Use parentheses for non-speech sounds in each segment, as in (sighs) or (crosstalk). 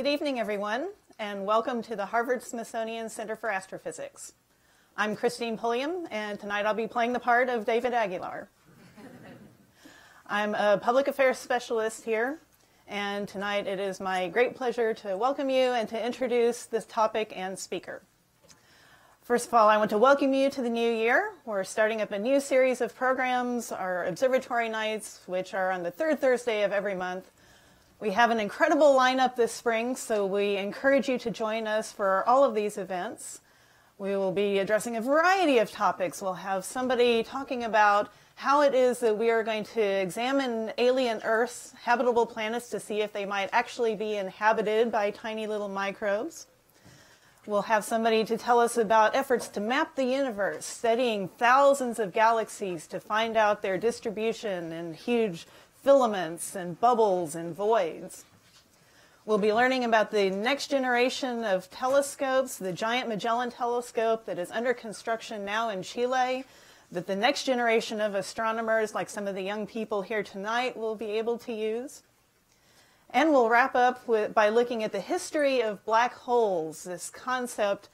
Good evening, everyone, and welcome to the Harvard Smithsonian Center for Astrophysics. I'm Christine Pulliam, and tonight I'll be playing the part of David Aguilar. I'm a public affairs specialist here, and tonight it is my great pleasure to welcome you and to introduce this topic and speaker. First of all, I want to welcome you to the new year. We're starting up a new series of programs, our observatory nights, which are on the third Thursday of every month. We have an incredible lineup this spring, so we encourage you to join us for all of these events. We will be addressing a variety of topics. We'll have somebody talking about how it is that we are going to examine alien Earths, habitable planets, to see if they might actually be inhabited by tiny little microbes. We'll have somebody to tell us about efforts to map the universe, studying thousands of galaxies to find out their distribution and huge filaments and bubbles and voids. We'll be learning about the next generation of telescopes, the Giant Magellan Telescope that is under construction now in Chile, that the next generation of astronomers, like some of the young people here tonight, will be able to use. And we'll wrap up with, by looking at the history of black holes, this concept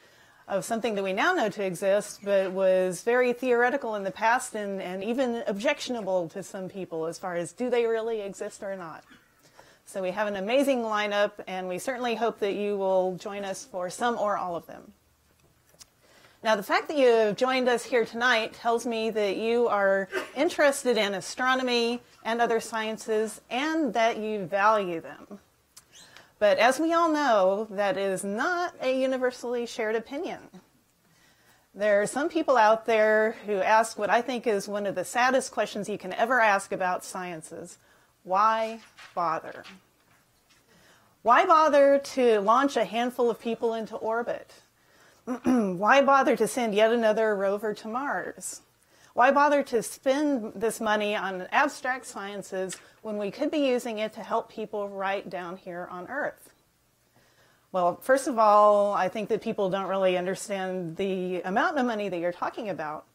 of something that we now know to exist, but was very theoretical in the past and, and even objectionable to some people as far as do they really exist or not. So we have an amazing lineup, and we certainly hope that you will join us for some or all of them. Now, the fact that you have joined us here tonight tells me that you are interested in astronomy and other sciences and that you value them. But as we all know, that is not a universally shared opinion. There are some people out there who ask what I think is one of the saddest questions you can ever ask about sciences why bother? Why bother to launch a handful of people into orbit? (clears throat) why bother to send yet another rover to Mars? Why bother to spend this money on abstract sciences when we could be using it to help people right down here on Earth? Well, first of all, I think that people don't really understand the amount of money that you're talking about.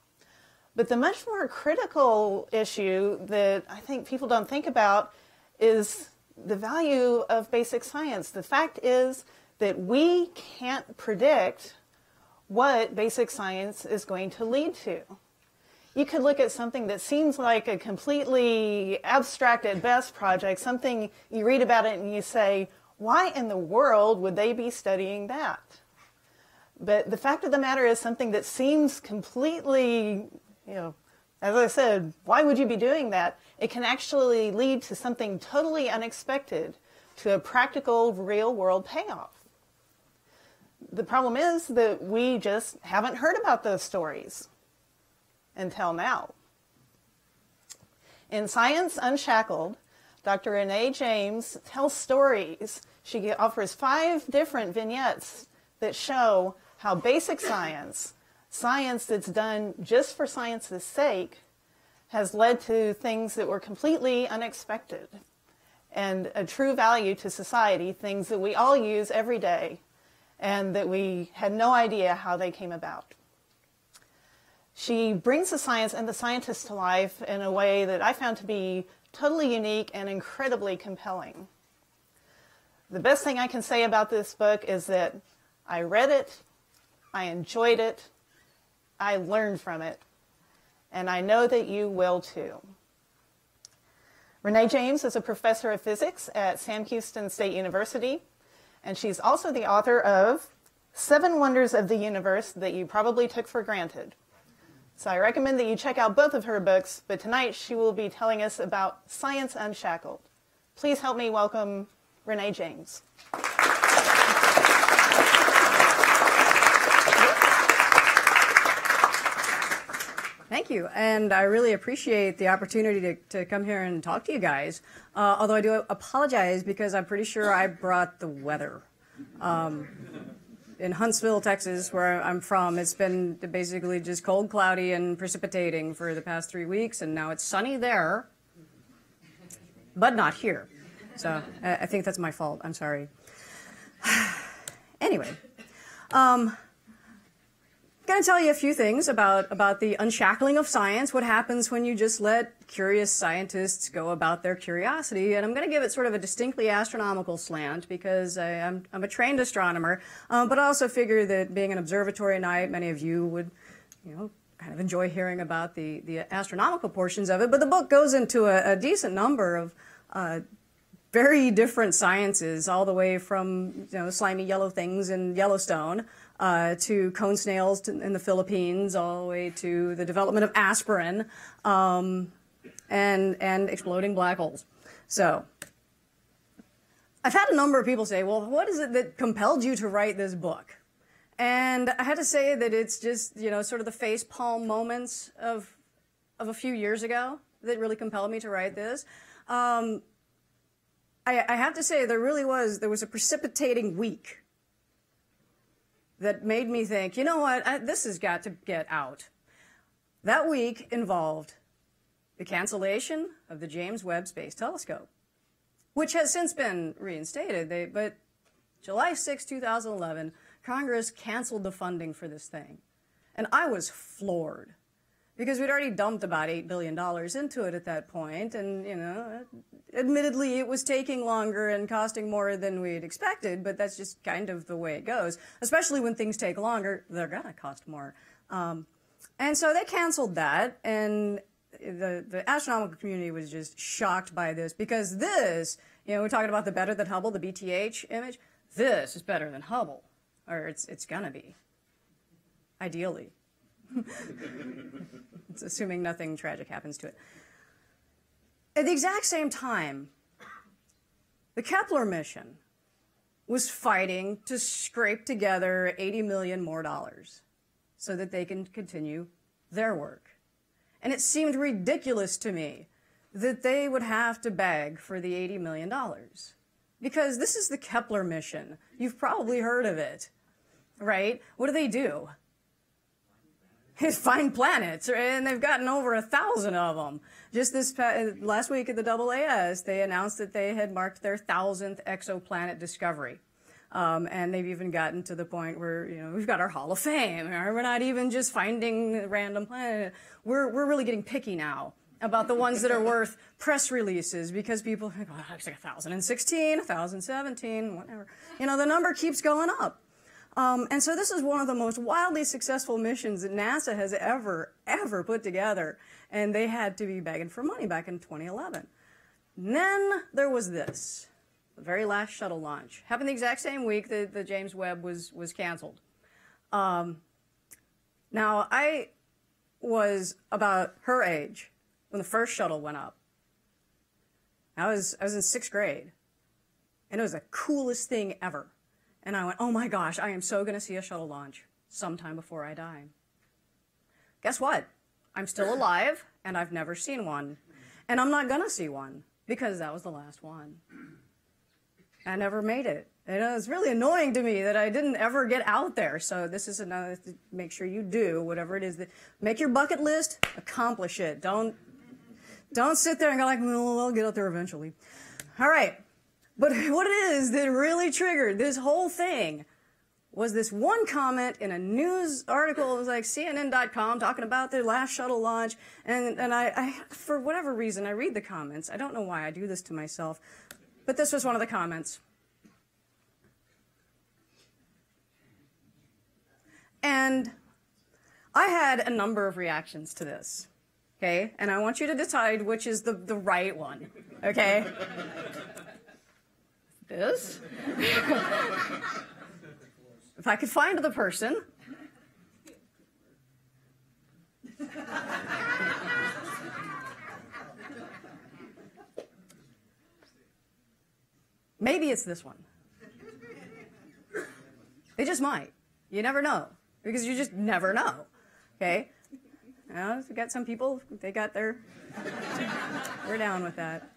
But the much more critical issue that I think people don't think about is the value of basic science. The fact is that we can't predict what basic science is going to lead to you could look at something that seems like a completely abstract at best project, something you read about it and you say, why in the world would they be studying that? But the fact of the matter is something that seems completely, you know, as I said, why would you be doing that? It can actually lead to something totally unexpected, to a practical, real world payoff. The problem is that we just haven't heard about those stories until now. In Science Unshackled, Dr. Renee James tells stories. She offers five different vignettes that show how basic science, science that's done just for science's sake, has led to things that were completely unexpected and a true value to society, things that we all use every day and that we had no idea how they came about. She brings the science and the scientists to life in a way that I found to be totally unique and incredibly compelling. The best thing I can say about this book is that I read it, I enjoyed it, I learned from it, and I know that you will too. Renee James is a professor of physics at Sam Houston State University, and she's also the author of Seven Wonders of the Universe that you probably took for granted. So I recommend that you check out both of her books, but tonight she will be telling us about Science Unshackled. Please help me welcome Renee James. Thank you. And I really appreciate the opportunity to, to come here and talk to you guys. Uh, although I do apologize because I'm pretty sure I brought the weather. Um, in Huntsville, Texas, where I'm from, it's been basically just cold, cloudy, and precipitating for the past three weeks, and now it's sunny there, but not here. So I think that's my fault. I'm sorry. (sighs) anyway, um, going to tell you a few things about, about the unshackling of science, what happens when you just let curious scientists go about their curiosity. And I'm going to give it sort of a distinctly astronomical slant because I, am I'm a trained astronomer, um, but I also figure that being an observatory night, many of you would, you know, kind of enjoy hearing about the, the astronomical portions of it. But the book goes into a, a decent number of uh, very different sciences, all the way from you know slimy yellow things in Yellowstone uh, to cone snails in the Philippines, all the way to the development of aspirin um, and and exploding black holes. So. I've had a number of people say, well, what is it that compelled you to write this book? And I had to say that it's just, you know, sort of the face palm moments of, of a few years ago that really compelled me to write this. Um, I, I have to say, there really was, there was a precipitating week that made me think, you know what, I, this has got to get out. That week involved the cancellation of the James Webb Space Telescope, which has since been reinstated. They, but July 6, 2011, Congress canceled the funding for this thing. And I was floored because we'd already dumped about $8 billion into it at that point. point, and, you know, admittedly it was taking longer and costing more than we'd expected, but that's just kind of the way it goes. Especially when things take longer, they're going to cost more. Um, and so they canceled that, and the, the astronomical community was just shocked by this because this, you know, we're talking about the better than Hubble, the BTH image, this is better than Hubble, or it's, it's going to be, ideally. (laughs) it's assuming nothing tragic happens to it. At the exact same time, the Kepler mission was fighting to scrape together 80 million more dollars so that they can continue their work. And it seemed ridiculous to me that they would have to beg for the $80 million. Because this is the Kepler mission. You've probably heard of it, right? What do they do? They (laughs) find planets, and they've gotten over a thousand of them. Just this last week at the AAS, they announced that they had marked their thousandth exoplanet discovery. Um, and they've even gotten to the point where you know we've got our Hall of Fame. We're not even just finding random planet. We're we're really getting picky now about the ones that are worth press releases because people think, oh, it's like 1016, 1017, whatever. You know, the number keeps going up. Um, and so this is one of the most wildly successful missions that NASA has ever, ever put together. And they had to be begging for money back in 2011. And then there was this, very last shuttle launch. Happened the exact same week that the James Webb was, was canceled. Um, now, I was about her age when the first shuttle went up. I was, I was in sixth grade. And it was the coolest thing ever. And I went, oh my gosh, I am so going to see a shuttle launch sometime before I die. Guess what? I'm still alive and I've never seen one. And I'm not going to see one because that was the last one. I never made it. And it was really annoying to me that I didn't ever get out there. So this is another make sure you do whatever it is that make your bucket list, accomplish it. Don't don't sit there and go like, well, I'll get out there eventually. All right. But (laughs) what it is that really triggered this whole thing was this one comment in a news article. It was like CNN.com talking about their last shuttle launch. And, and I, I, for whatever reason, I read the comments. I don't know why I do this to myself, but this was one of the comments. And I had a number of reactions to this. Okay? And I want you to decide which is the, the right one. Okay? is. (laughs) if I could find the person. Maybe it's this one. They just might. You never know. Because you just never know. Okay? You know, we got some people, they got their. We're down with that.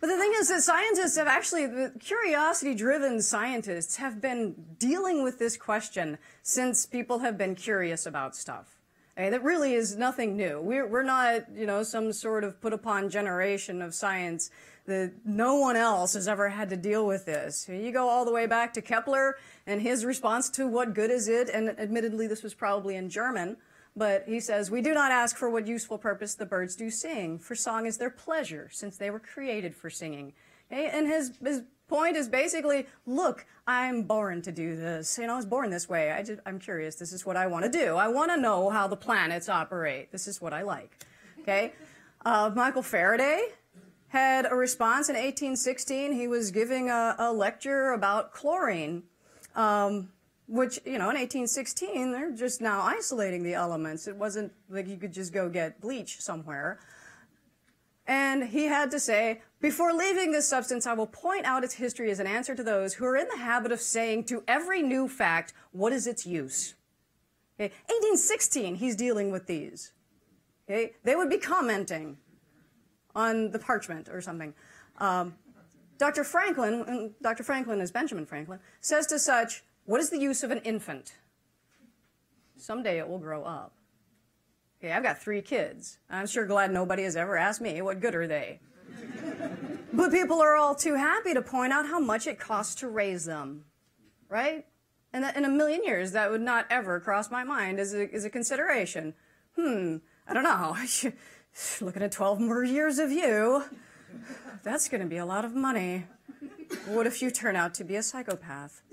But the thing is that scientists have actually, curiosity driven scientists have been dealing with this question since people have been curious about stuff. Okay, that really is nothing new. We're, we're not, you know, some sort of put upon generation of science that no one else has ever had to deal with this. You go all the way back to Kepler and his response to what good is it, and admittedly this was probably in German, But he says, We do not ask for what useful purpose the birds do sing, for song is their pleasure, since they were created for singing. Okay? And his, his point is basically, look, I'm born to do this. You know, I was born this way. I just, I'm curious. This is what I want to do. I want to know how the planets operate. This is what I like. Okay? (laughs) Uh, Michael Faraday had a response in 1816. He was giving a, a lecture about chlorine. Um, which, you know, in 1816, they're just now isolating the elements. It wasn't like you could just go get bleach somewhere. And he had to say, before leaving this substance, I will point out its history as an answer to those who are in the habit of saying to every new fact, what is its use? Okay. 1816, he's dealing with these. Okay. They would be commenting on the parchment or something. Um, Dr. Franklin, Dr. Franklin is Benjamin Franklin, says to such, what is the use of an infant? Someday it will grow up. Okay, I've got three kids. I'm sure glad nobody has ever asked me, what good are they? (laughs) but people are all too happy to point out how much it costs to raise them, right? And in a million years, that would not ever cross my mind as a, as a consideration. Hmm, I don't know. (laughs) Looking at 12 more years of you, that's going to be a lot of money. What if you turn out to be a psychopath? (laughs)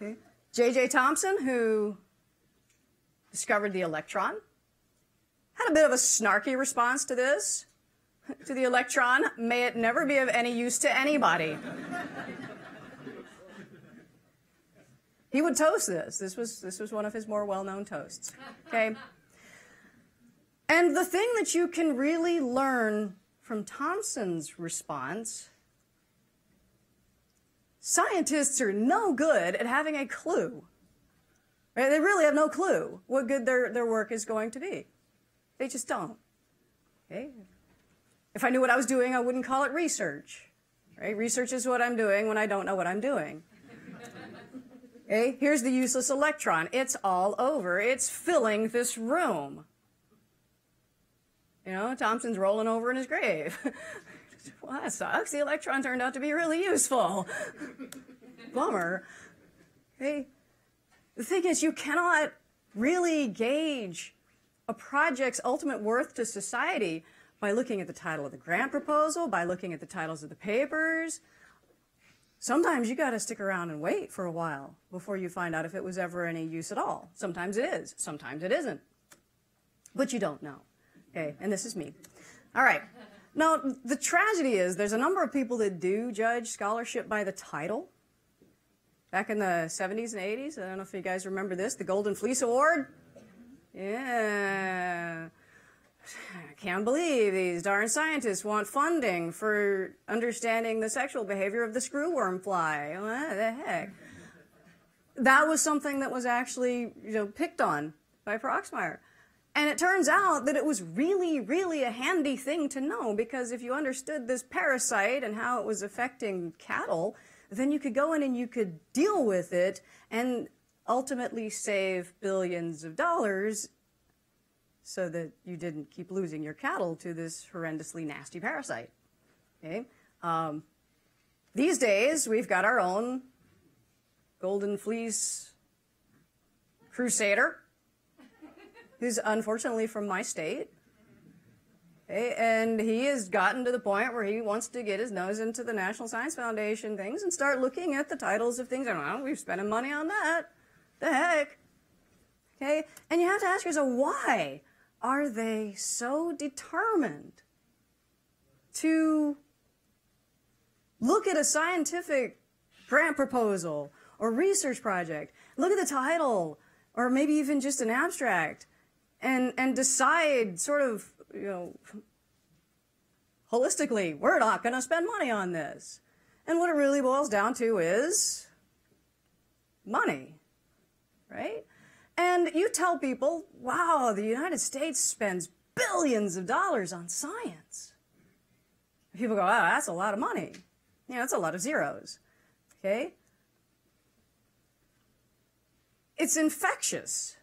Okay. J.J. Thomson, who discovered the electron, had a bit of a snarky response to this. To the electron, may it never be of any use to anybody. he would toast this. This was, this was one of his more well known toasts. Okay? And the thing that you can really learn from Thomson's response scientists are no good at having a clue. Right? They really have no clue what good their, their work is going to be. They just don't. Okay? If I knew what I was doing, I wouldn't call it research. Right? Research is what I'm doing when I don't know what I'm doing. Okay? Here's the useless electron. It's all over. It's filling this room. You know, Thomson's rolling over in his grave. (laughs) well, that sucks. The electron turned out to be really useful. (laughs) Bummer. Okay? The thing is, you cannot really gauge a project's ultimate worth to society by looking at the title of the grant proposal, by looking at the titles of the papers. Sometimes you got to stick around and wait for a while before you find out if it was ever any use at all. Sometimes it is, sometimes it isn't. But you don't know. Okay, and this is me. All right. Now, the tragedy is there's a number of people that do judge scholarship by the title. Back in the 70s and 80s, I don't know if you guys remember this, the Golden Fleece Award. Yeah. I can't believe these darn scientists want funding for understanding the sexual behavior of the screwworm fly. What the heck? That was something that was actually, you know, picked on by Proxmire. And it turns out that it was really, really a handy thing to know because if you understood this parasite and how it was affecting cattle, then you could go in and you could deal with it and ultimately save billions of dollars so that you didn't keep losing your cattle to this horrendously nasty parasite. Okay? Um, these days, we've got our own golden fleece crusader who's unfortunately from my state. Okay, and he has gotten to the point where he wants to get his nose into the National Science Foundation things and start looking at the titles of things. Don't know, we're spending money on that. The heck? Okay, and you have to ask yourself, why are they so determined to look at a scientific grant proposal or research project, look at the title, or maybe even just an abstract, and, and decide sort of, you know, holistically, we're not going to spend money on this. And what it really boils down to is money, right? And you tell people, wow, the United States spends billions of dollars on science. People go, wow, that's a lot of money. You know, that's a lot of zeros. Okay? It's infectious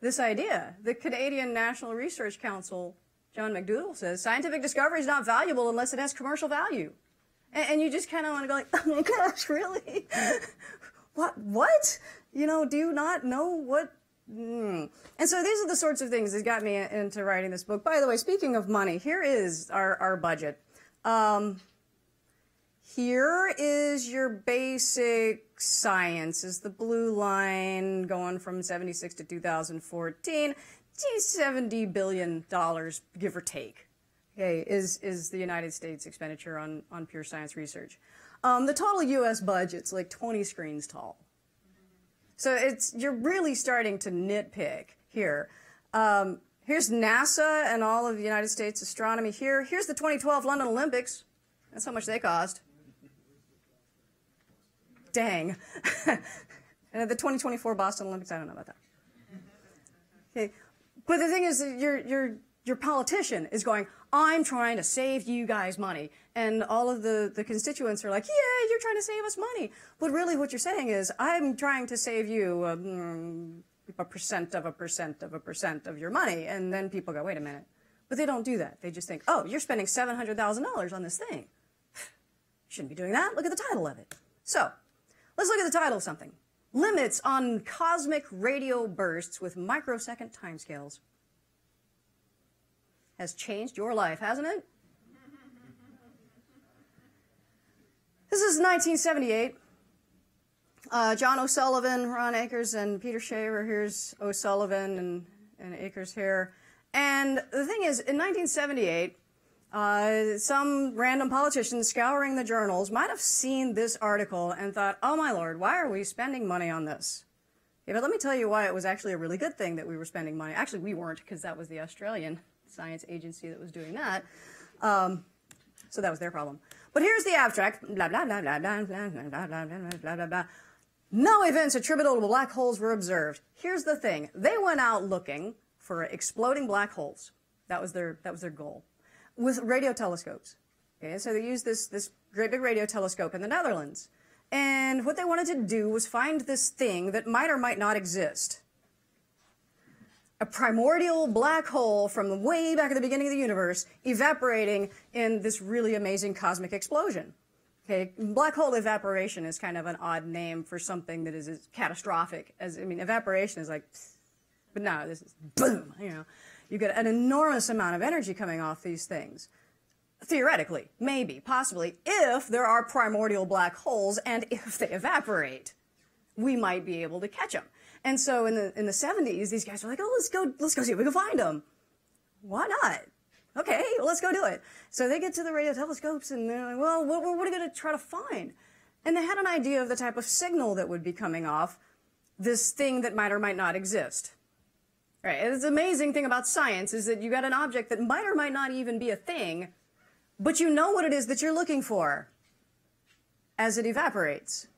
this idea. The Canadian National Research Council, John McDougall says, scientific discovery is not valuable unless it has commercial value. And, and you just kind of want to go like, (laughs) oh my gosh, really? (laughs) what? What? You know, do you not know what Mm. And so these are the sorts of things that got me into writing this book. By the way, speaking of money, here is our, our budget. Um, here is your basic science, is the blue line going from 76 to 2014, $70 billion, give or take, okay, is, is the United States expenditure on, on pure science research. Um, the total U.S. budget's like 20 screens tall. So it's you're really starting to nitpick here. Um, here's NASA and all of the United States astronomy here. Here's the 2012 London Olympics. That's how much they cost. Dang. (laughs) and the 2024 Boston Olympics, I don't know about that. Okay. But the thing is, you're, you're your politician is going, I'm trying to save you guys money. And all of the, the constituents are like, yeah, you're trying to save us money. But really what you're saying is, I'm trying to save you um, a percent of a percent of a percent of your money. And then people go, wait a minute. But they don't do that. They just think, oh, you're spending $700,000 on this thing. (sighs) Shouldn't be doing that. Look at the title of it. So, let's look at the title of something. Limits on cosmic radio bursts with microsecond timescales has changed your life, hasn't it? (laughs) This is 1978. Uh, John O'Sullivan, Ron Ekers, and Peter Shaver. Here's O'Sullivan and, and Ekers here. And the thing is, in 1978, uh, some random politician scouring the journals might have seen this article and thought, oh my lord, why are we spending money on this? Yeah, but let me tell you why it was actually a really good thing that we were spending money. Actually, we weren't, because that was the Australian science agency that was doing that. Um, so that was their problem. But here's the abstract. Blah, blah, blah, blah, blah, blah, blah, blah, blah, blah, blah, blah, blah. No events attributable to black holes were observed. Here's the thing. They went out looking for exploding black holes. That was their, that was their goal. With radio telescopes. Okay, so they used this, this great big radio telescope in the Netherlands. And what they wanted to do was find this thing that might or might not exist a primordial black hole from way back at the beginning of the universe evaporating in this really amazing cosmic explosion. Okay, black hole evaporation is kind of an odd name for something that is as catastrophic as, I mean, evaporation is like, but no, this is boom, you know. You get an enormous amount of energy coming off these things. Theoretically, maybe, possibly, if there are primordial black holes and if they evaporate, we might be able to catch them. And so in the in the 70s, these guys were like, "Oh, let's go, let's go see if we can find them." Why not? Okay, well, let's go do it. So they get to the radio telescopes and they're like, "Well, what, what are we going to try to find?" And they had an idea of the type of signal that would be coming off this thing that might or might not exist. Right? And the amazing thing about science is that you got an object that might or might not even be a thing, but you know what it is that you're looking for as it evaporates.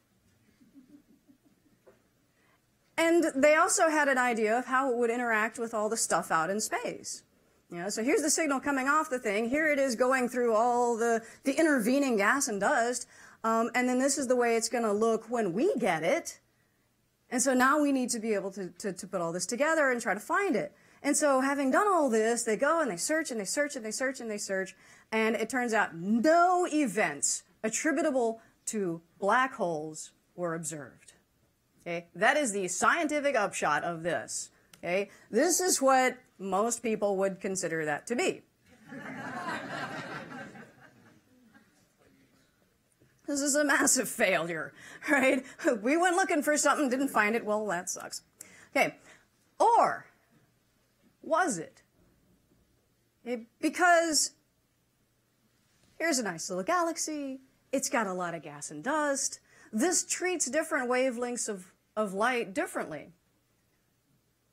And they also had an idea of how it would interact with all the stuff out in space. You know, so here's the signal coming off the thing. Here it is going through all the, the intervening gas and dust. Um, and then this is the way it's going to look when we get it. And so now we need to be able to, to, to put all this together and try to find it. And so having done all this, they go and they search and they search and they search and they search. And it turns out no events attributable to black holes were observed. Okay, that is the scientific upshot of this. Okay, this is what most people would consider that to be. this is a massive failure, (laughs) right? We went looking for something, didn't find it. Well, that sucks. Okay, or was it? it because here's a nice little galaxy. It's got a lot of gas and dust. This treats different wavelengths of of light differently.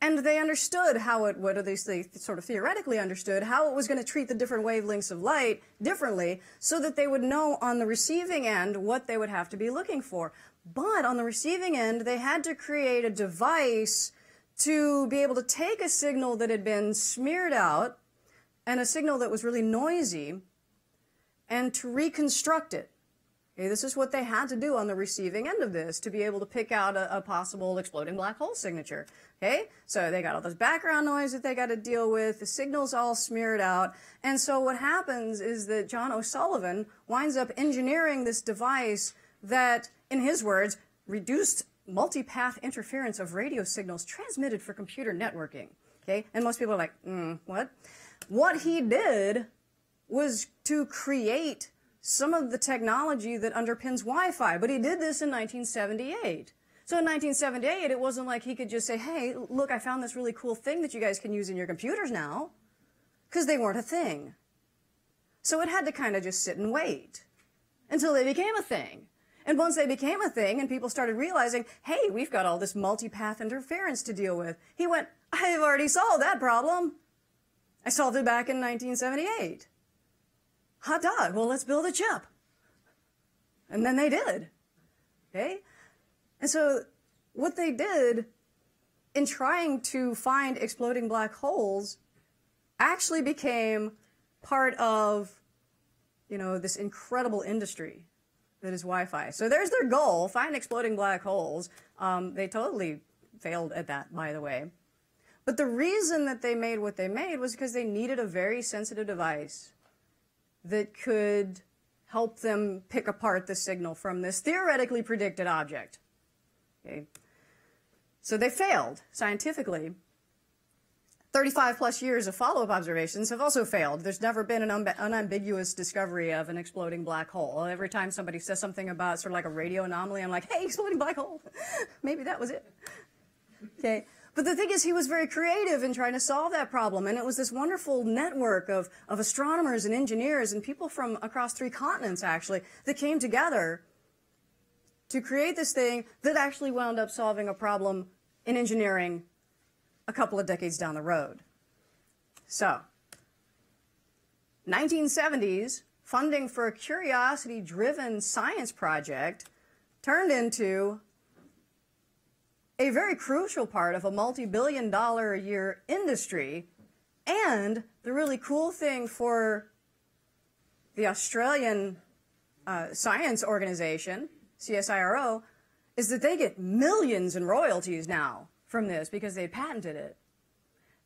And they understood how it would, at least they sort of theoretically understood, how it was going to treat the different wavelengths of light differently so that they would know on the receiving end what they would have to be looking for. But on the receiving end, they had to create a device to be able to take a signal that had been smeared out and a signal that was really noisy and to reconstruct it. Okay, this is what they had to do on the receiving end of this to be able to pick out a, a, possible exploding black hole signature. Okay, so they got all this background noise that they got to deal with. The signal's all smeared out, and so what happens is that John O'Sullivan winds up engineering this device that, in his words, reduced multipath interference of radio signals transmitted for computer networking. Okay, and most people are like, mm, what? What he did was to create some of the technology that underpins Wi-Fi, but he did this in 1978. So in 1978, it wasn't like he could just say, hey, look, I found this really cool thing that you guys can use in your computers now, because they weren't a thing. So it had to kind of just sit and wait until they became a thing. And once they became a thing and people started realizing, hey, we've got all this multipath interference to deal with, he went, I've already solved that problem. I solved it back in 1978. Hot dog, well, let's build a chip. And then they did. Okay? And so what they did in trying to find exploding black holes actually became part of, you know, this incredible industry that is Wi-Fi. So there's their goal, find exploding black holes. Um, they totally failed at that, by the way. But the reason that they made what they made was because they needed a very sensitive device that could help them pick apart the signal from this theoretically predicted object. Okay. So they failed scientifically. 35 plus years of follow-up observations have also failed. There's never been an unambiguous discovery of an exploding black hole. Every time somebody says something about sort of like a radio anomaly, I'm like, hey, exploding black hole. (laughs) Maybe that was it. Okay. But the thing is, he was very creative in trying to solve that problem. And it was this wonderful network of, of astronomers and engineers and people from across three continents, actually, that came together to create this thing that actually wound up solving a problem in engineering a couple of decades down the road. So, 1970s, funding for a curiosity-driven science project turned into a very crucial part of a multi-billion dollar a year industry. And the really cool thing for the Australian uh, science organization, CSIRO, is that they get millions in royalties now from this because they patented it.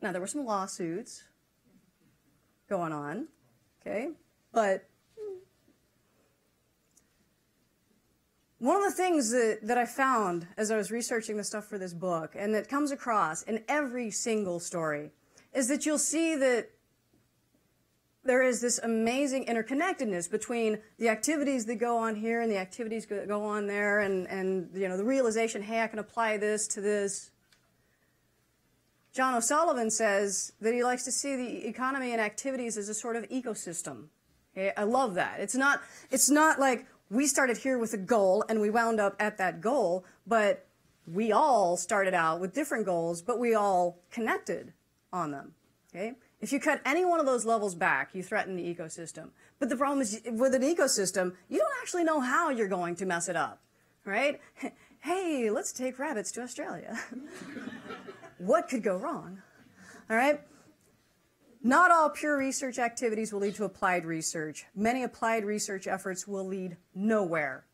Now, there were some lawsuits going on, okay? But one of the things that, that I found as I was researching the stuff for this book, and that comes across in every single story, is that you'll see that there is this amazing interconnectedness between the activities that go on here and the activities that go on there, and, and you know the realization, hey, I can apply this to this. John O'Sullivan says that he likes to see the economy and activities as a sort of ecosystem. I love that. It's not, it's not like we started here with a goal and we wound up at that goal, but we all started out with different goals, but we all connected on them. Okay? If you cut any one of those levels back, you threaten the ecosystem. But the problem is with an ecosystem, you don't actually know how you're going to mess it up, right? (laughs) Hey, let's take rabbits to Australia. (laughs) what could go wrong? All right? Not all pure research activities will lead to applied research. Many applied research efforts will lead nowhere.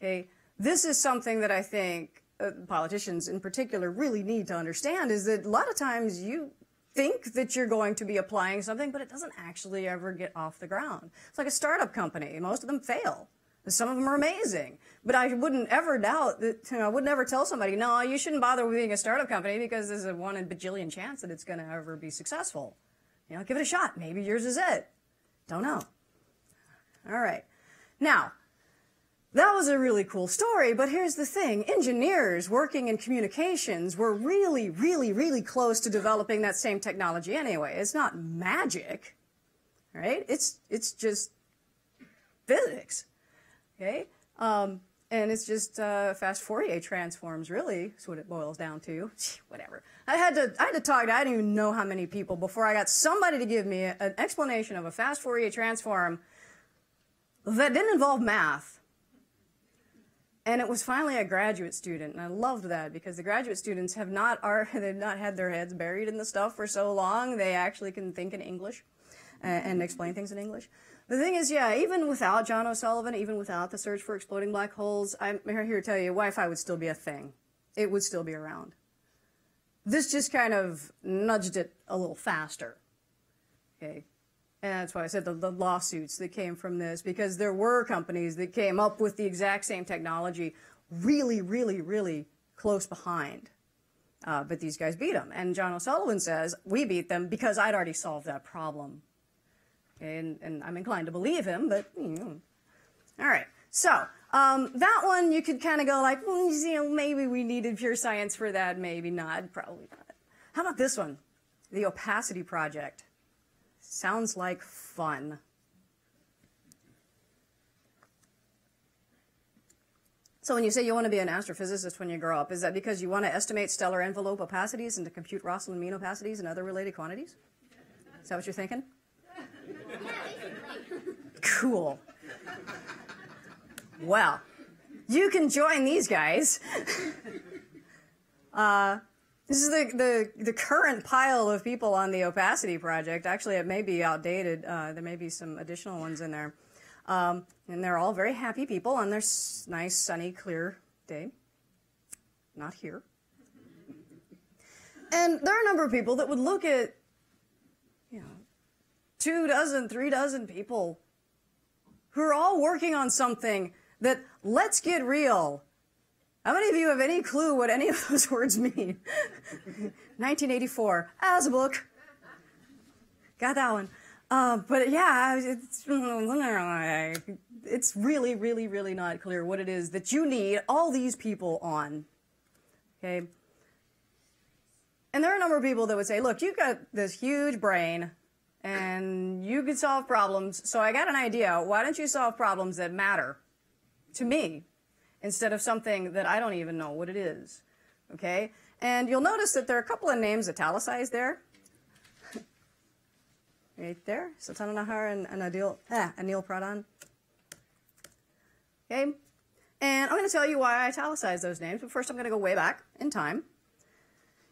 Okay? This is something that I think uh, politicians in particular really need to understand is that a lot of times you think that you're going to be applying something, but it doesn't actually ever get off the ground. It's like a startup company. Most of them fail. Some of them are amazing, but I wouldn't ever doubt that, you know, I would never tell somebody, no, you shouldn't bother with being a startup company because there's a one in bajillion chance that it's going to ever be successful. You know, give it a shot. Maybe yours is it. Don't know. All right. Now, that was a really cool story, but here's the thing. Engineers working in communications were really, really, really close to developing that same technology anyway. It's not magic, right? It's, it's just physics. Okay? Um, and it's just uh, fast Fourier transforms, really, is what it boils down to. (laughs) Whatever. I had to, I had to talk to, I didn't even know how many people before I got somebody to give me an explanation of a fast Fourier transform that didn't involve math. And it was finally a graduate student, and I loved that because the graduate students have not, are, (laughs) they've not had their heads buried in the stuff for so long, they actually can think in English and, and explain things in English. The thing is, yeah, even without John O'Sullivan, even without the search for exploding black holes, I'm here to tell you, Wi-Fi would still be a thing. It would still be around. This just kind of nudged it a little faster. Okay. And that's why I said the, the, lawsuits that came from this, because there were companies that came up with the exact same technology really, really, really close behind. Uh, but these guys beat them. And John O'Sullivan says, we beat them because I'd already solved that problem. And, and I'm inclined to believe him, but, you know. All right. So, um, that one you could kind of go like, well, you know, maybe we needed pure science for that, maybe not, probably not. How about this one? The Opacity Project. Sounds like fun. So when you say you want to be an astrophysicist when you grow up, is that because you want to estimate stellar envelope opacities and to compute Rosseland mean opacities and other related quantities? Is that what you're thinking? Cool. Well, you can join these guys. Uh, this is the, the, the current pile of people on the opacity project. Actually, it may be outdated. Uh, there may be some additional ones in there. Um, and they're all very happy people on this nice, sunny, clear day. Not here. And there are a number of people that would look at, two dozen, three dozen people who are all working on something that, let's get real. How many of you have any clue what any of (laughs) those words mean? (laughs) 1984, as a book. Got that one. Uh, but yeah, it's, it's really, really, really not clear what it is that you need all these people on. Okay? And there are a number of people that would say, look, you've got this huge brain and you can solve problems. So I got an idea. Why don't you solve problems that matter to me instead of something that I don't even know what it is? Okay? And you'll notice that there are a couple of names italicized there (laughs) right there. Sultana Nahar and, and Adil, ah, Anil Pradhan. Okay? And I'm going to tell you why I italicized those names, but first I'm going to go way back in time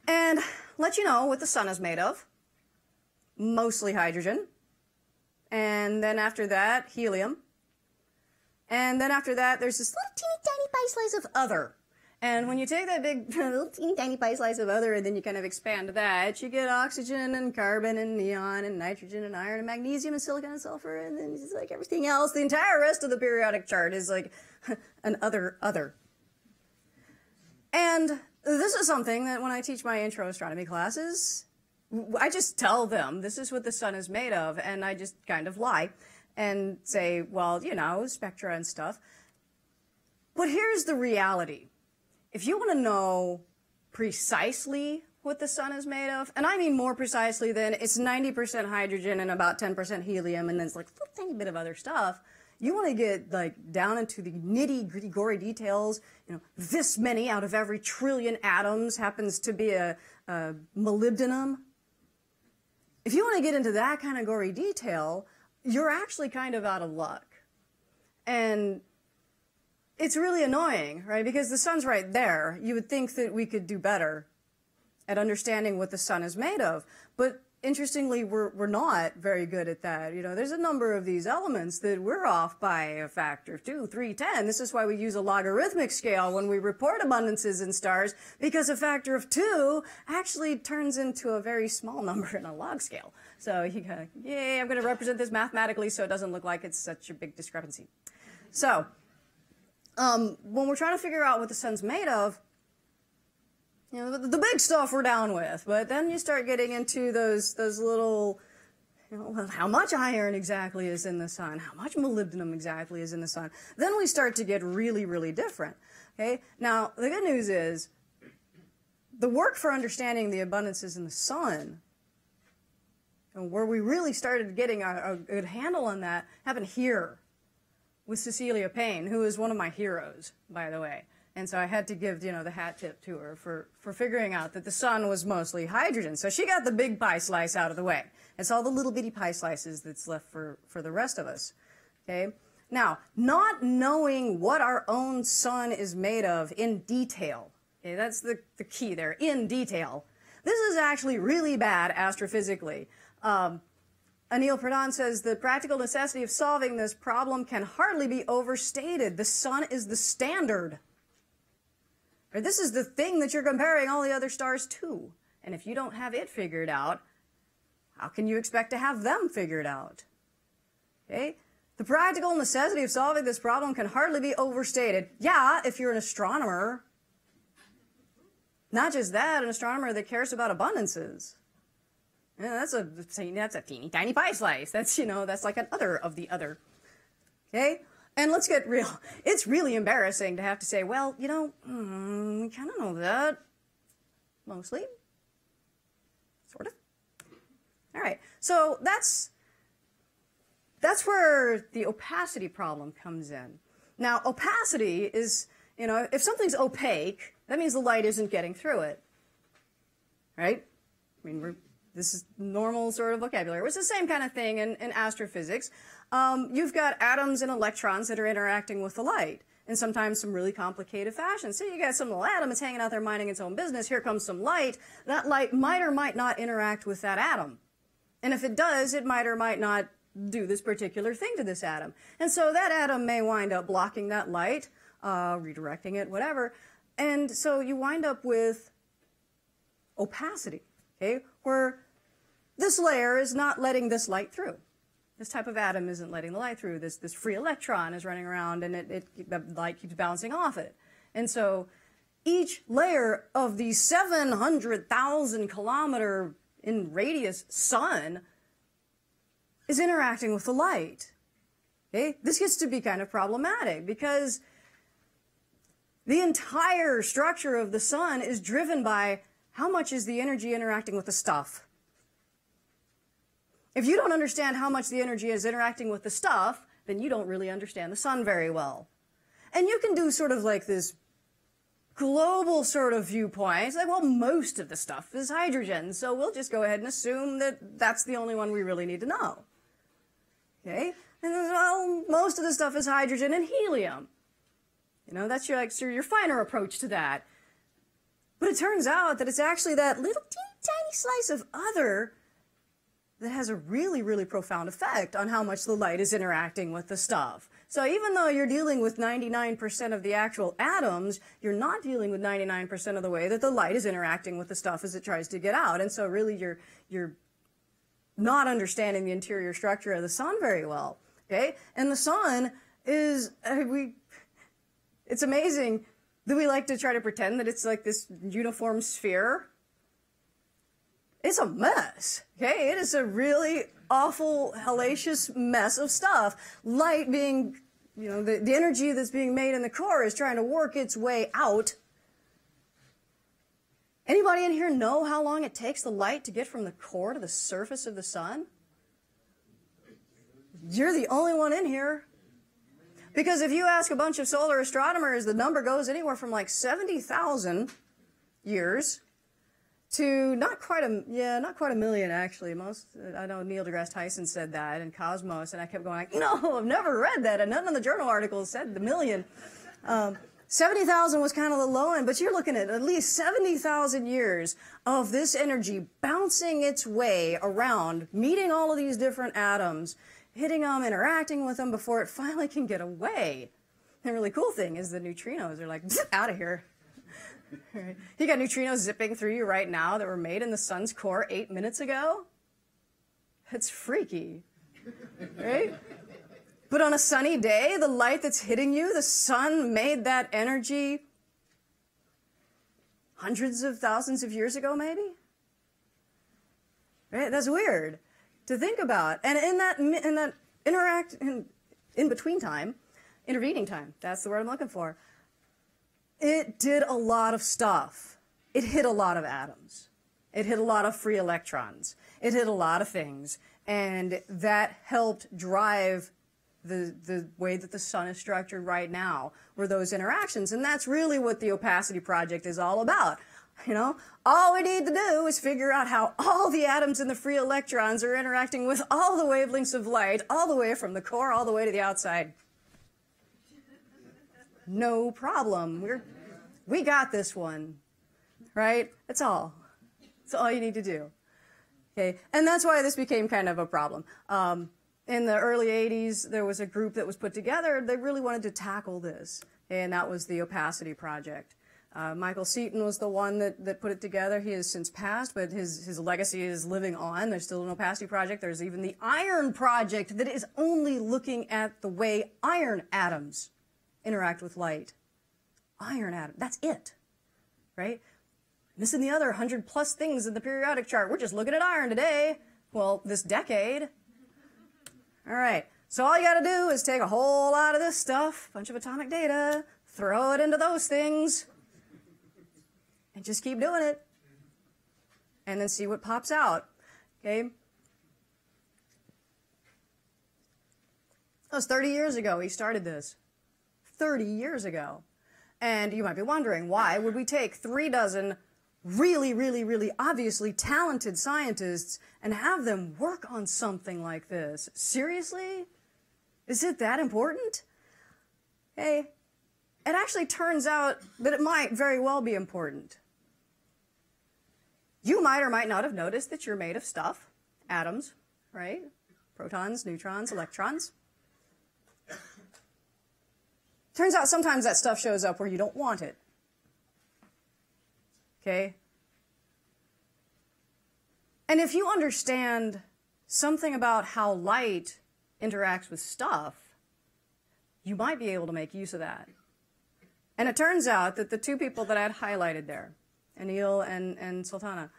and let you know what the sun is made of. Mostly hydrogen. And then after that, helium. And then after that, there's this little teeny tiny pie slice of other. And when you take that big, (laughs) little teeny tiny pie slice of other and then you kind of expand that, you get oxygen and carbon and neon and nitrogen and iron and magnesium and silicon and sulfur and then it's like everything else. The entire rest of the periodic chart is like (laughs) an other, other. And this is something that when I teach my intro astronomy classes, I just tell them this is what the sun is made of, and I just kind of lie and say, well, you know, spectra and stuff. But here's the reality if you want to know precisely what the sun is made of, and I mean more precisely than it's 90% hydrogen and about 10% helium, and then it's like a little tiny bit of other stuff. You want to get like down into the nitty gritty gory details. You know, this many out of every trillion atoms happens to be a, a molybdenum. If you want to get into that kind of gory detail, you're actually kind of out of luck. And it's really annoying, right? Because the sun's right there. You would think that we could do better at understanding what the sun is made of. But interestingly, we're, we're not very good at that. You know, there's a number of these elements that we're off by a factor of two, three, ten. This is why we use a logarithmic scale when we report abundances in stars, because a factor of two actually turns into a very small number in a log scale. So you go, yay, I'm going to represent this mathematically so it doesn't look like it's such a big discrepancy. So, um, when we're trying to figure out what the sun's made of, you know, the, big stuff we're down with, but then you start getting into those those little, you know, well, how much iron exactly is in the sun? How much molybdenum exactly is in the sun? Then we start to get really, really different. Okay. Now the good news is, the work for understanding the abundances in the sun, and where we really started getting a, a good handle on that, happened here with Cecilia Payne, who is one of my heroes, by the way. And so I had to give, you know, the hat tip to her for, for figuring out that the sun was mostly hydrogen. So she got the big pie slice out of the way. It's all the little bitty pie slices that's left for, for the rest of us. Okay? Now, not knowing what our own sun is made of in detail. Okay, that's the, the key there, in detail. This is actually really bad astrophysically. Um, Anil Pradhan says the practical necessity of solving this problem can hardly be overstated. The sun is the standard. This is the thing that you're comparing all the other stars to. And if you don't have it figured out, how can you expect to have them figured out? Okay? The practical necessity of solving this problem can hardly be overstated. Yeah, if you're an astronomer. Not just that, an astronomer that cares about abundances. Yeah, that's a that's a teeny tiny pie slice. That's you know that's like an other of the other. Okay, and let's get real. It's really embarrassing to have to say, well, you know, mm, we kind of know that. Mostly. Sort of. All right. So that's that's where the opacity problem comes in. Now, opacity is, you know, if something's opaque, that means the light isn't getting through it. Right? I mean, this is normal sort of vocabulary. It's the same kind of thing in, in astrophysics. Um, you've got atoms and electrons that are interacting with the light in sometimes some really complicated fashion. So you got some little atom that's hanging out there minding its own business. Here comes some light. That light might or might not interact with that atom. And if it does, it might or might not do this particular thing to this atom. And so that atom may wind up blocking that light, uh, redirecting it, whatever. And so you wind up with opacity, okay, where this layer is not letting this light through. This type of atom isn't letting the light through. This, this free electron is running around and it, it, the light keeps bouncing off it. And so each layer of the 700,000 kilometer in radius sun is interacting with the light. Okay? This gets to be kind of problematic because the entire structure of the sun is driven by how much is the energy interacting with the stuff. If you don't understand how much the energy is interacting with the stuff, then you don't really understand the sun very well. And you can do sort of like this global sort of viewpoint. It's like, well, most of the stuff is hydrogen, so we'll just go ahead and assume that that's the only one we really need to know. Okay? And well, most of the stuff is hydrogen and helium. You know, that's your, like, so your finer approach to that. But it turns out that it's actually that little teeny tiny slice of other that has a really, really profound effect on how much the light is interacting with the stuff. So even though you're dealing with 99% of the actual atoms, you're not dealing with 99% of the way that the light is interacting with the stuff as it tries to get out. And so really you're, you're not understanding the interior structure of the sun very well. Okay? And the sun is, uh, we, it's amazing that we like to try to pretend that it's like this uniform sphere. It's a mess. Okay? It is a really awful, hellacious mess of stuff. Light being, you know, the, the energy that's being made in the core is trying to work its way out Anybody in here know how long it takes the light to get from the core to the surface of the sun? You're the only one in here. Because if you ask a bunch of solar astronomers, the number goes anywhere from like 70,000 years to not quite a yeah, not quite a million actually. Most I know Neil deGrasse Tyson said that in Cosmos, and I kept going like, (laughs) no, I've never read that, and none of the journal articles said the million. Um, 70,000 was kind of the low end, but you're looking at at least 70,000 years of this energy bouncing its way around, meeting all of these different atoms, hitting them, interacting with them before it finally can get away. The really cool thing is the neutrinos are like, out of here. (laughs) You got neutrinos zipping through you right now that were made in the sun's core eight minutes ago. That's freaky, right? But on a sunny day, the light that's hitting you, the sun made that energy hundreds of thousands of years ago, maybe? Right? That's weird to think about. And in that, in that interact, in, in between time, intervening time, that's the word I'm looking for, it did a lot of stuff. It hit a lot of atoms. It hit a lot of free electrons. It hit a lot of things. And that helped drive the, the way that the sun is structured right now were those interactions. And that's really what the opacity project is all about. You know, all we need to do is figure out how all the atoms and the free electrons are interacting with all the wavelengths of light, all the way from the core all the way to the outside. No problem. We're, we got this one, right? That's all. That's all you need to do. Okay, and that's why this became kind of a problem. Um, in the early 80s, there was a group that was put together. They really wanted to tackle this, and that was the Opacity Project. Uh, Michael Seaton was the one that, that put it together. He has since passed, but his, his legacy is living on. There's still an opacity project. There's even the iron project that is only looking at the way iron atoms interact with light. Iron atom. That's it. Right? Missing the other 100 plus things in the periodic chart. We're just looking at iron today. Well, this decade. All right. So all you got to do is take a whole lot of this stuff, bunch of atomic data, throw it into those things, and just keep doing it. And then see what pops out. Okay? That was 30 years ago he started this. 30 years ago. And you might be wondering, why would we take three dozen really, really, really obviously talented scientists and have them work on something like this? Seriously? Is it that important? Hey, it actually turns out that it might very well be important. You might or might not have noticed that you're made of stuff, atoms, right? Protons, neutrons, electrons. Turns out sometimes that stuff shows up where you don't want it. Okay? And if you understand something about how light interacts with stuff, you might be able to make use of that. And it turns out that the two people that I had highlighted there, Anil and, and Sultana,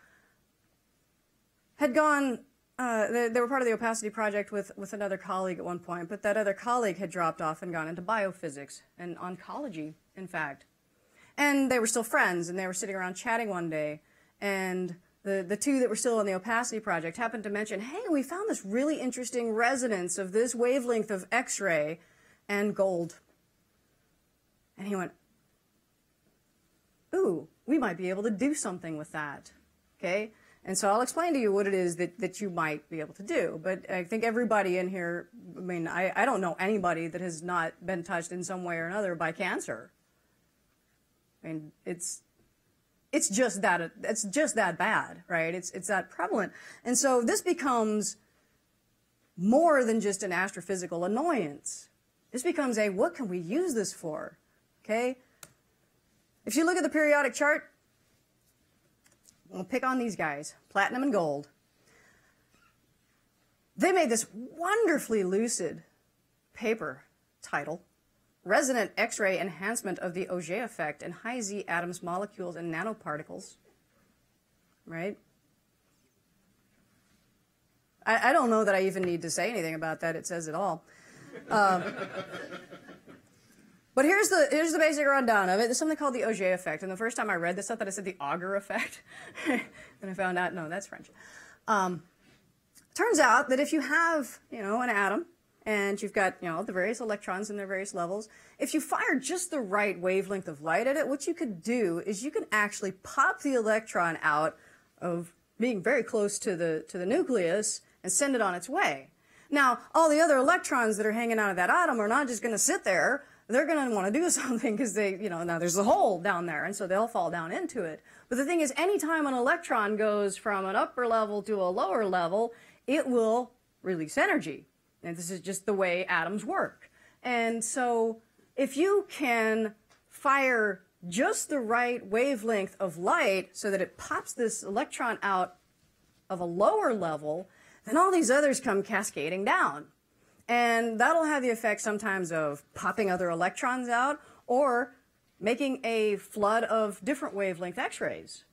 had gone, uh, they, they, were part of the opacity project with, with another colleague at one point, but that other colleague had dropped off and gone into biophysics and oncology, in fact. And they were still friends, and they were sitting around chatting one day, and the, the two that were still on the opacity project happened to mention, hey, we found this really interesting resonance of this wavelength of X-ray and gold. And he went, ooh, we might be able to do something with that. Okay? And so I'll explain to you what it is that, that you might be able to do. But I think everybody in here, I mean, I, I don't know anybody that has not been touched in some way or another by cancer. I mean, it's, it's just that, it's just that bad, right? It's, it's that prevalent. And so this becomes more than just an astrophysical annoyance. This becomes a, what can we use this for? Okay? If you look at the periodic chart, we'll pick on these guys, platinum and gold. They made this wonderfully lucid paper title, Resonant X-ray Enhancement of the Auger Effect in High Z Atoms, Molecules, and Nanoparticles. Right? I, I, don't know that I even need to say anything about that. It says it all. Um, but here's the here's the basic rundown of it. There's something called the Auger effect. And the first time I read this, I thought I said the Auger effect. (laughs) and I found out, no, that's French. Um, turns out that if you have, you know, an atom and you've got, you know, the various electrons in their various levels, if you fire just the right wavelength of light at it, what you could do is you can actually pop the electron out of being very close to the to the nucleus and send it on its way. Now, all the other electrons that are hanging out of that atom are not just going to sit there they're going to want to do (laughs) something because they, you know, now there's a hole down there, and so they'll fall down into it. But the thing is, anytime an electron goes from an upper level to a lower level, it will release energy. And this is just the way atoms work. And so if you can fire just the right wavelength of light so that it pops this electron out of a lower level, then all these others come cascading down. And that'll have the effect sometimes of popping other electrons out or making a flood of different wavelength x-rays.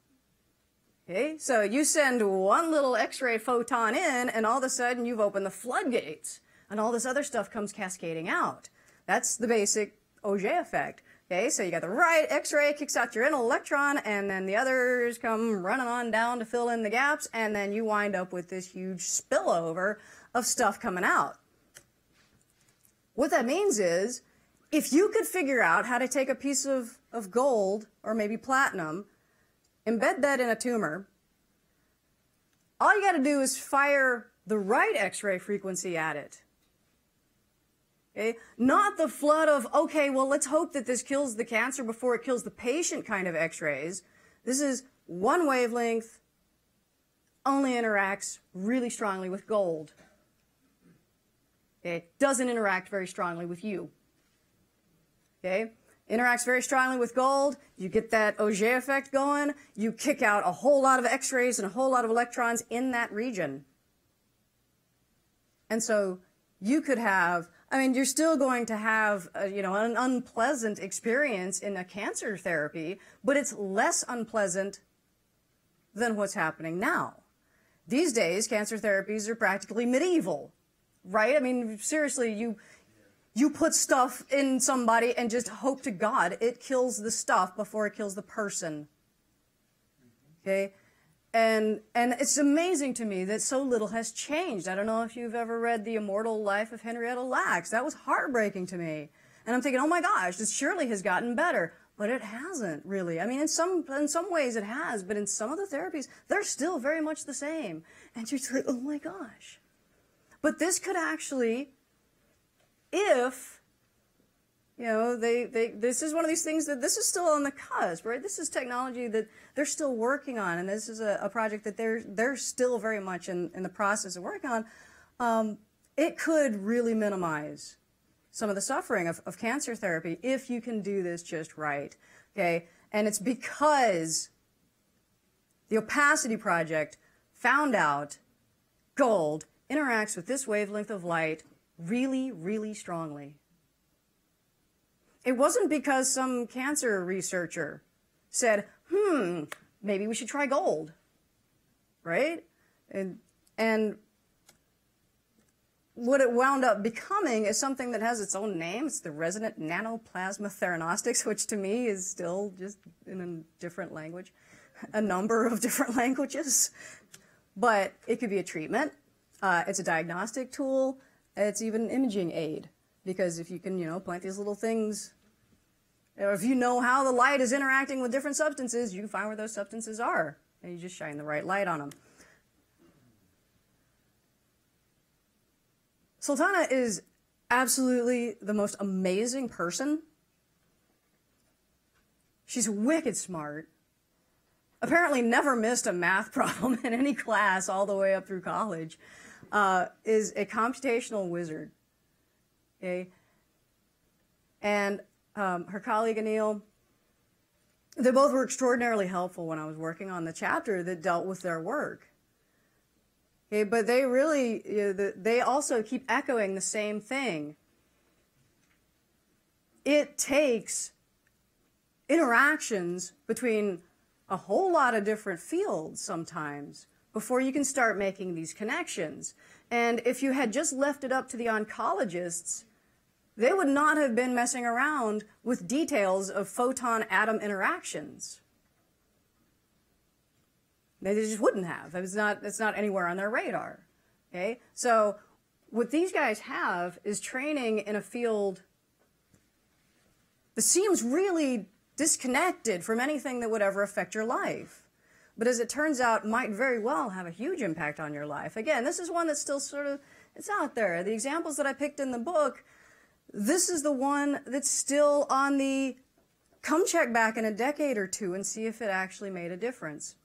Okay, so you send one little x-ray photon in and all of a sudden you've opened the floodgates and all this other stuff comes cascading out. That's the basic Auger effect. Okay, so you got the right X-ray, kicks out your inner electron, and then the others come running on down to fill in the gaps, and then you wind up with this huge spillover of stuff coming out. What that means is, if you could figure out how to take a piece of, of gold or maybe platinum, embed that in a tumor, all you got to do is fire the right X-ray frequency at it. Okay? Not the flood of, okay, well, let's hope that this kills the cancer before it kills the patient kind of X-rays. This is one wavelength, only interacts really strongly with gold. It doesn't interact very strongly with you. Okay? interacts very strongly with gold. You get that Auger effect going. You kick out a whole lot of X-rays and a whole lot of electrons in that region. And so you could have, I mean, you're still going to have, a, you know, an unpleasant experience in a cancer therapy, but it's less unpleasant than what's happening now. These days, cancer therapies are practically medieval, right? I mean, seriously, you, you put stuff in somebody and just hope to God it kills the stuff before it kills the person. Okay? And, and it's amazing to me that so little has changed. I don't know if you've ever read The Immortal Life of Henrietta Lacks. That was heartbreaking to me. And I'm thinking, oh my gosh, this surely has gotten better. But it hasn't really. I mean, in some, in some ways it has, but in some of the therapies, they're still very much the same. And you're like, oh my gosh. But this could actually, if you know, they, they, this is one of these things that this is still on the cusp, right? This is technology that they're still working on, and this is a, a project that they're, they're still very much in, in the process of working on. Um, it could really minimize some of the suffering of, of cancer therapy if you can do this just right, okay? And it's because the Opacity Project found out gold interacts with this wavelength of light really, really strongly. It wasn't because some cancer researcher said, hmm, maybe we should try gold, right? And, and what it wound up becoming is something that has its own name. It's the resonant nanoplasma theranostics, which to me is still just in a different language, a number of different (laughs) languages. But it could be a treatment. Uh, it's a diagnostic tool. It's even an imaging aid. Because if you can, you know, plant these little things, or if you know how the light is interacting with different substances, you can find where those substances are. And you just shine the right light on them. Sultana is absolutely the most amazing person. She's wicked smart. Apparently, never missed a math (laughs) problem in any class all the way up through college. Uh, is a computational wizard. Okay? And um, her colleague Anil, they both were extraordinarily helpful when I was working on the chapter that dealt with their work. Okay, but they really, you know, they also keep echoing the same thing. It takes interactions between a whole lot of different fields sometimes before you can start making these connections. And if you had just left it up to the oncologists, they would not have been messing around with details of photon atom interactions. They just wouldn't have. It's not, it's not anywhere on their radar. Okay? So what these guys have is training in a field that seems really disconnected from anything that would ever affect your life. But as it turns out, might very well have a huge impact on your life. Again, this is one that's still sort of, it's out there. The examples that I picked in the book this is the one that's still on the come check back in a decade or two and see if it actually made a difference.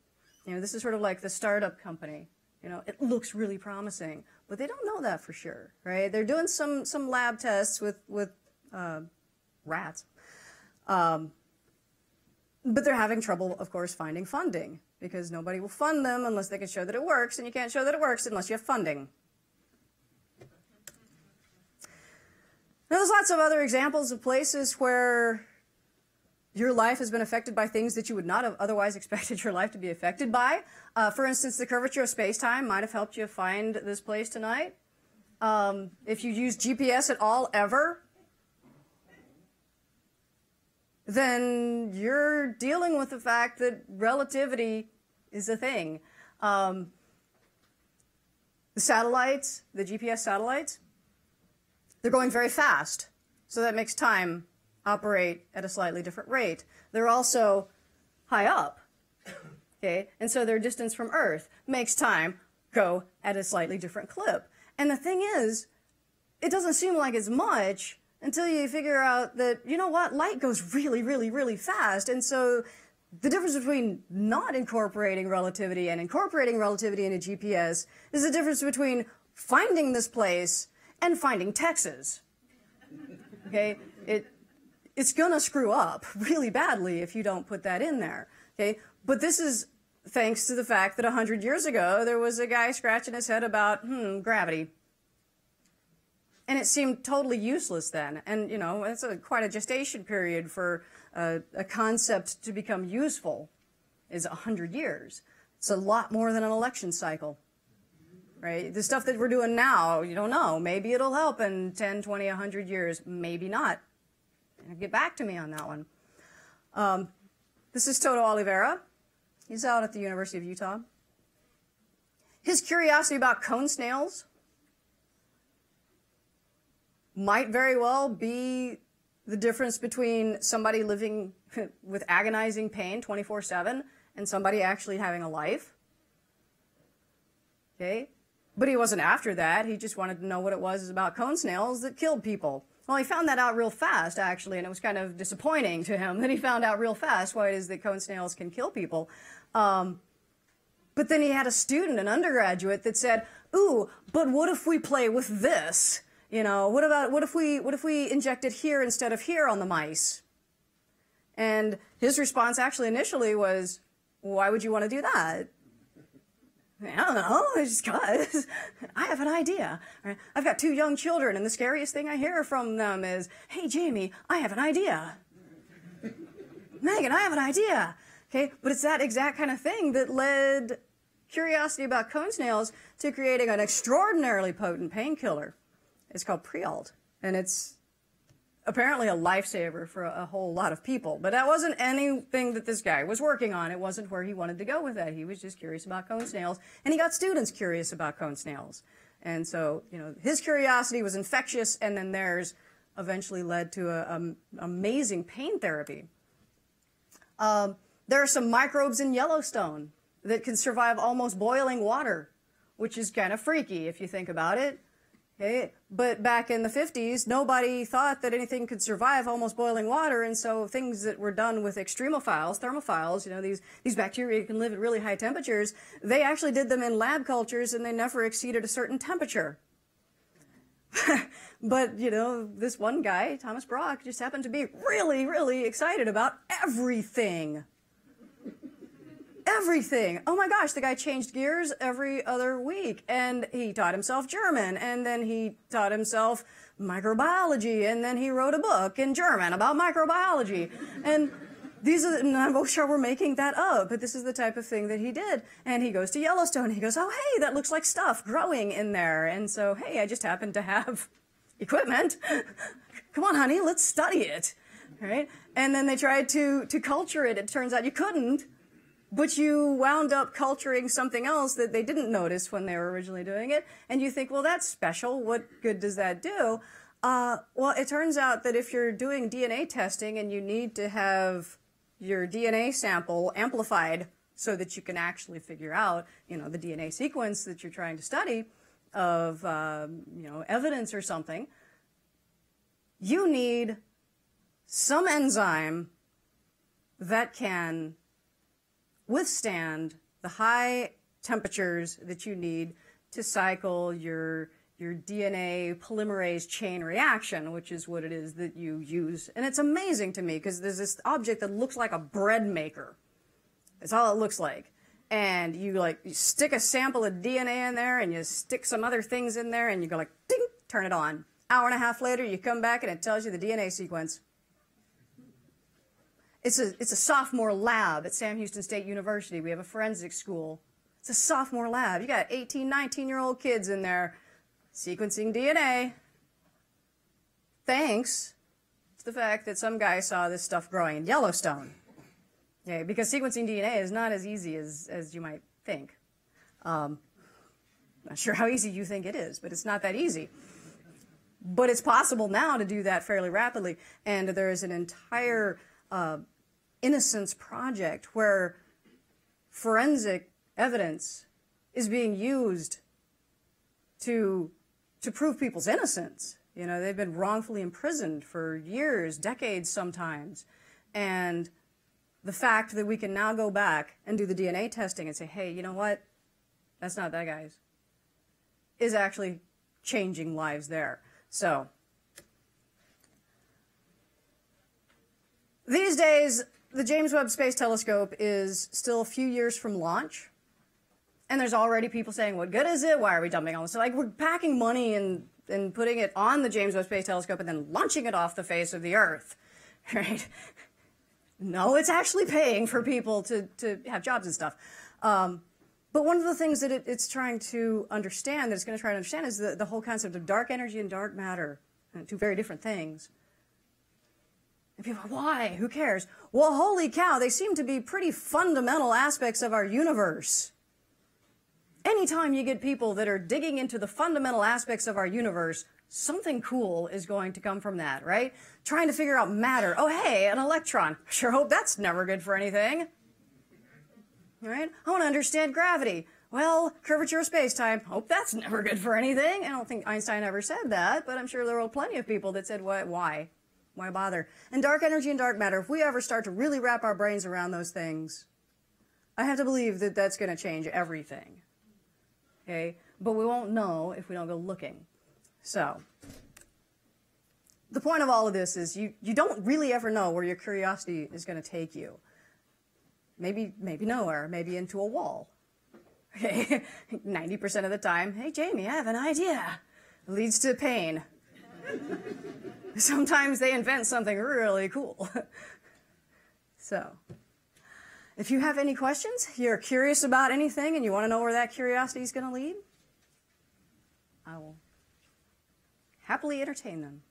You know, this is sort of like the startup company. You know, it looks really promising, but they don't know that for sure, right? They're doing some some lab tests with with uh, rats, um, but they're having trouble, of course, finding funding because nobody will fund them unless they can show that it works, and you can't show that it works unless you have funding. Now, there's lots of other examples of places where your life has been affected by things that you would not have otherwise (laughs) expected your life to be affected by. Uh, for instance, the curvature of space-time might have helped you find this place tonight. Um, if you use GPS at all ever, then you're dealing with the fact that relativity is a thing. Um, the satellites, the GPS satellites, they're going very fast, so that makes time operate at a slightly different rate. They're also high up, okay? And so their distance from Earth makes time go at a slightly different clip. And the thing is, it doesn't seem like as much until you figure out that, you know what, light goes really, really, really fast. And so the difference between not incorporating relativity and incorporating relativity into GPS is the difference between finding this place and finding Texas. Okay? It, it's gonna screw up (laughs) really badly if you don't put that in there. Okay, but this is thanks to the fact that 100 years ago there was a guy scratching his head about hmm, gravity. And it seemed totally useless then. And, you know, it's a, quite a gestation period for a, a concept to become useful is 100 years. It's a lot more than an election cycle. Right? The stuff that we're doing now, you don't know. Maybe it'll help in 10, 20, 100 years. Maybe not. Get back to me on that one. Um, this is Toto Olivera. He's out at the University of Utah. His curiosity about cone snails might very well be the difference between somebody living (laughs) with agonizing pain 24 7 and somebody actually having a life. Okay? But he wasn't after that. He just wanted to know what it was about cone snails that killed people. Well, he found that out real fast, actually, and it was kind of disappointing to him (laughs) that he found out real fast why it is that cone snails can kill people. Um, but then he had a student, an undergraduate, that said, "Ooh, but what if we play with this? You know, what about what if we what if we inject it here instead of here on the mice?" And his response actually initially was, "Why would you want to do that?" I don't know, (laughs) just cause. (laughs) I have an idea. I've got two young children, and the scariest thing I hear from them is, hey, Jamie, I have an idea. (laughs) Megan, I have an idea. Okay, but it's that exact kind of thing that led curiosity about cone snails to creating an extraordinarily potent painkiller. It's called Prialt, and it's apparently a lifesaver for a, whole lot of people. But that wasn't anything that this guy was working on. It wasn't where he wanted to go with that. He was just curious about cone snails, and he got students curious about cone snails. And so, you know, his curiosity was infectious, and then theirs eventually led to an amazing pain therapy. Um, there are some microbes in Yellowstone that can survive almost boiling water, which is kind of freaky if you think about it. Okay? But back in the 50s, nobody thought that anything could survive almost boiling water, and so things that were done with extremophiles, thermophiles, you know, these, these bacteria can live at really high temperatures, they actually did them in lab cultures and they never exceeded a certain temperature. (laughs) but, you know, this one guy, Thomas Brock, just happened to be really, really excited about everything everything. Oh my gosh, the guy changed gears every other week and he taught himself German and then he taught himself microbiology and then he wrote a book in German about microbiology. And these are, and I'm sure we're making that up, but this is the type of thing that he did. And he goes to Yellowstone. He goes, oh, hey, that looks like stuff growing in there. And so, hey, I just happen to have (laughs) equipment. (laughs) Come on, honey, let's study it. Right? And then they tried to, to culture it. It turns out you couldn't but you wound up culturing something else that they didn't notice when they were originally doing it, and you think, well, that's special. What good does that do? Uh, well, it turns out that if you're doing DNA testing and you need to have your DNA sample amplified so that you can actually figure out, you know, the DNA sequence that you're trying to study of, um, you know, evidence or something, you need some enzyme that can withstand the high temperatures that you need to cycle your your DNA polymerase chain reaction, which is what it is that you use. And it's amazing to me because there's this object that looks like a bread maker. That's all it looks like. And you like you stick a sample of DNA in there and you stick some other things in there and you go like ding, turn it on. Hour and a half later you come back and it tells you the DNA sequence. It's a, it's a sophomore lab at Sam Houston State University. We have a forensics school. It's a sophomore lab. You got 18, 19 year old kids in there sequencing DNA. Thanks to the fact that some guy saw this stuff growing in Yellowstone. Okay, because sequencing DNA is not as easy as, as you might think. Um, not sure how easy you think it is, but it's not that easy. But it's possible now to do that fairly rapidly, and there is an entire uh, innocence project where forensic evidence is being used to to prove people's innocence. You know, they've been wrongfully imprisoned for years, decades sometimes. And the fact that we can now go back and do the DNA testing and say, hey, you know what? That's not that guy's, is actually changing lives there. So, these days, the James Webb Space Telescope is still a few years from launch. And there's already people saying, what good is it? Why are we dumping all this? So, like, we're packing money and, and putting it on the James Webb Space Telescope and then launching it off the face of the Earth, (laughs) right? No, it's actually paying for people to, to have jobs and stuff. Um, but one of the things that it, it's trying to understand, that it's going to try to understand, is the, the whole concept of dark energy and dark matter, uh, two very different things. Why? Who cares? Well, holy cow, they seem to be pretty fundamental aspects of our universe. Anytime you get people that are digging into the fundamental aspects of our universe, something cool is going to come from that, right? Trying to figure out matter. Oh, hey, an electron. (laughs) Sure hope that's never good for anything. Right? I want to understand gravity. Well, curvature of space-time. Hope that's never good for anything. I don't think Einstein ever said that, but I'm sure there were plenty of people that said, why? Why bother? And dark energy and dark matter, if we ever start to really wrap our brains around those things, I have to believe that that's going to change everything. Okay? But we won't know if we don't go looking. So, the point of all of this is you, you don't really ever know where your curiosity is going to take you. Maybe, maybe nowhere, maybe into a wall. Okay? (laughs) 90% of the time, hey, Jamie, I have an idea. Leads to pain. (laughs) (laughs) Sometimes they invent something really cool. (laughs) so, if you have any questions, you're curious about anything, and you want to know where that curiosity is going to lead, I will happily entertain them.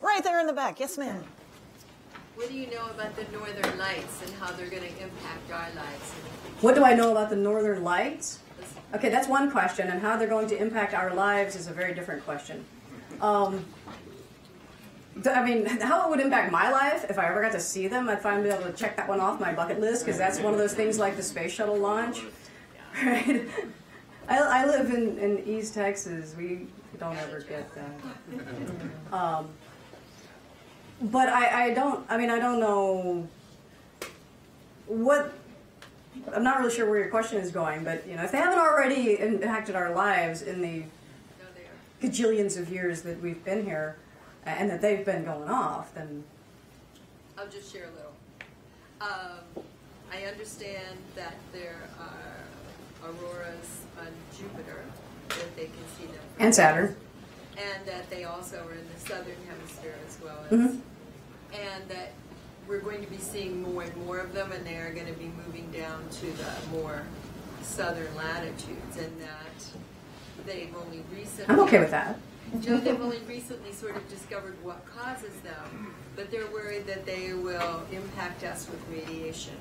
Right there in the back. Yes, ma'am. What do you know about the Northern Lights and how they're going to impact our lives? What do I know about the Northern Lights? Okay, that's one question, and how they're going to impact our lives is a very different question. Um, I mean, (laughs) how it would impact my life if I ever got to see them, I'd finally be able to check that one off my bucket list because that's one of those things like the space shuttle launch, (laughs) right? I, I live in, in East Texas. We don't ever get that. Um, but I, I don't, I mean, I don't know what, I'm not really sure where your question is going, but, you know, if they haven't already impacted our lives in the gajillions of years that we've been here and that they've been going off, then. I'll just share a little. Um, I understand that there are auroras on Jupiter, that they can see them. And Saturn and that they also are in the southern hemisphere as well as, Mhm. and that we're going to be seeing more and more of them, and they are going to be moving down to the more southern latitudes, and that they've only recently. I'm okay with that. You know, they've only recently sort of discovered what causes them, but they're worried that they will impact us with radiation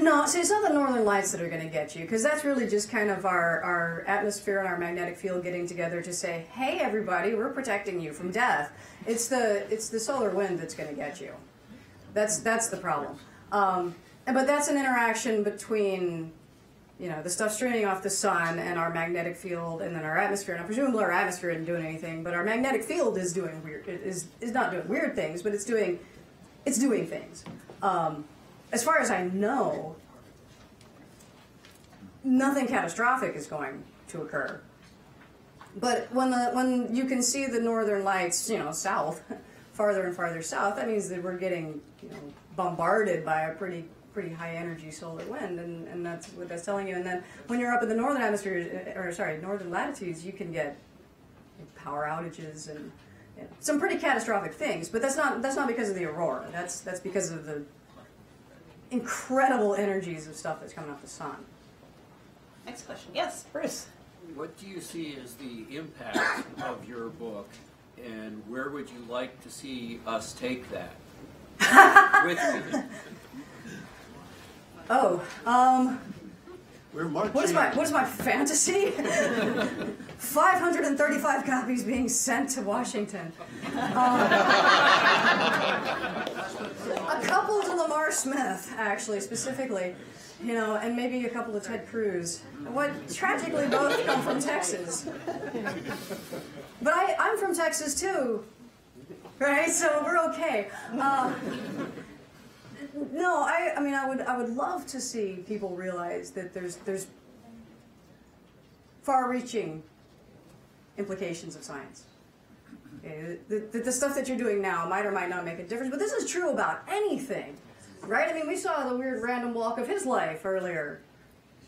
No, see, it's not the northern lights that are going to get you, because that's really just kind of our, our atmosphere and our magnetic field getting together to say, "Hey, everybody, we're protecting you from death." It's the it's the solar wind that's going to get you. That's that's the problem. Um, but that's an interaction between, you know, the stuff streaming off the sun and our magnetic field, and then our atmosphere. Now, presumably, our atmosphere isn't doing anything, but our magnetic field is doing weird. Is is not doing weird things, but it's doing it's doing things. Um, as far as I know, nothing catastrophic is going to occur. But when the when you can see the northern lights, you know, south, (laughs) farther and farther south, that means that we're getting, you know, bombarded by a pretty pretty high energy solar wind, and, and that's what that's telling you. And then when you're up in the northern hemisphere, eh, or sorry, northern latitudes, you can get power outages and you know, some pretty catastrophic things. But that's not that's not because of the aurora. That's that's because of the incredible energies of stuff that's coming off the sun. Next question. Yes, Bruce. What do you see as the impact (coughs) of your book, and where would you like to see us take that? (laughs) With you? Oh, um, We're marching. what is my what is my fantasy? (laughs) 535 copies being sent to Washington. Um, a couple to Lamar Smith, actually, specifically. You know, and maybe a couple to Ted Cruz. What tragically both come from Texas. but I, I'm from Texas too, right? So we're okay. Uh, no, I, I mean, I would, I would love to see people realize that there's, there's far-reaching implications of science. Okay, the, the, the stuff that you're doing now might or might not make a difference, but this is true about anything, right? I mean, we saw the weird random walk of his life earlier.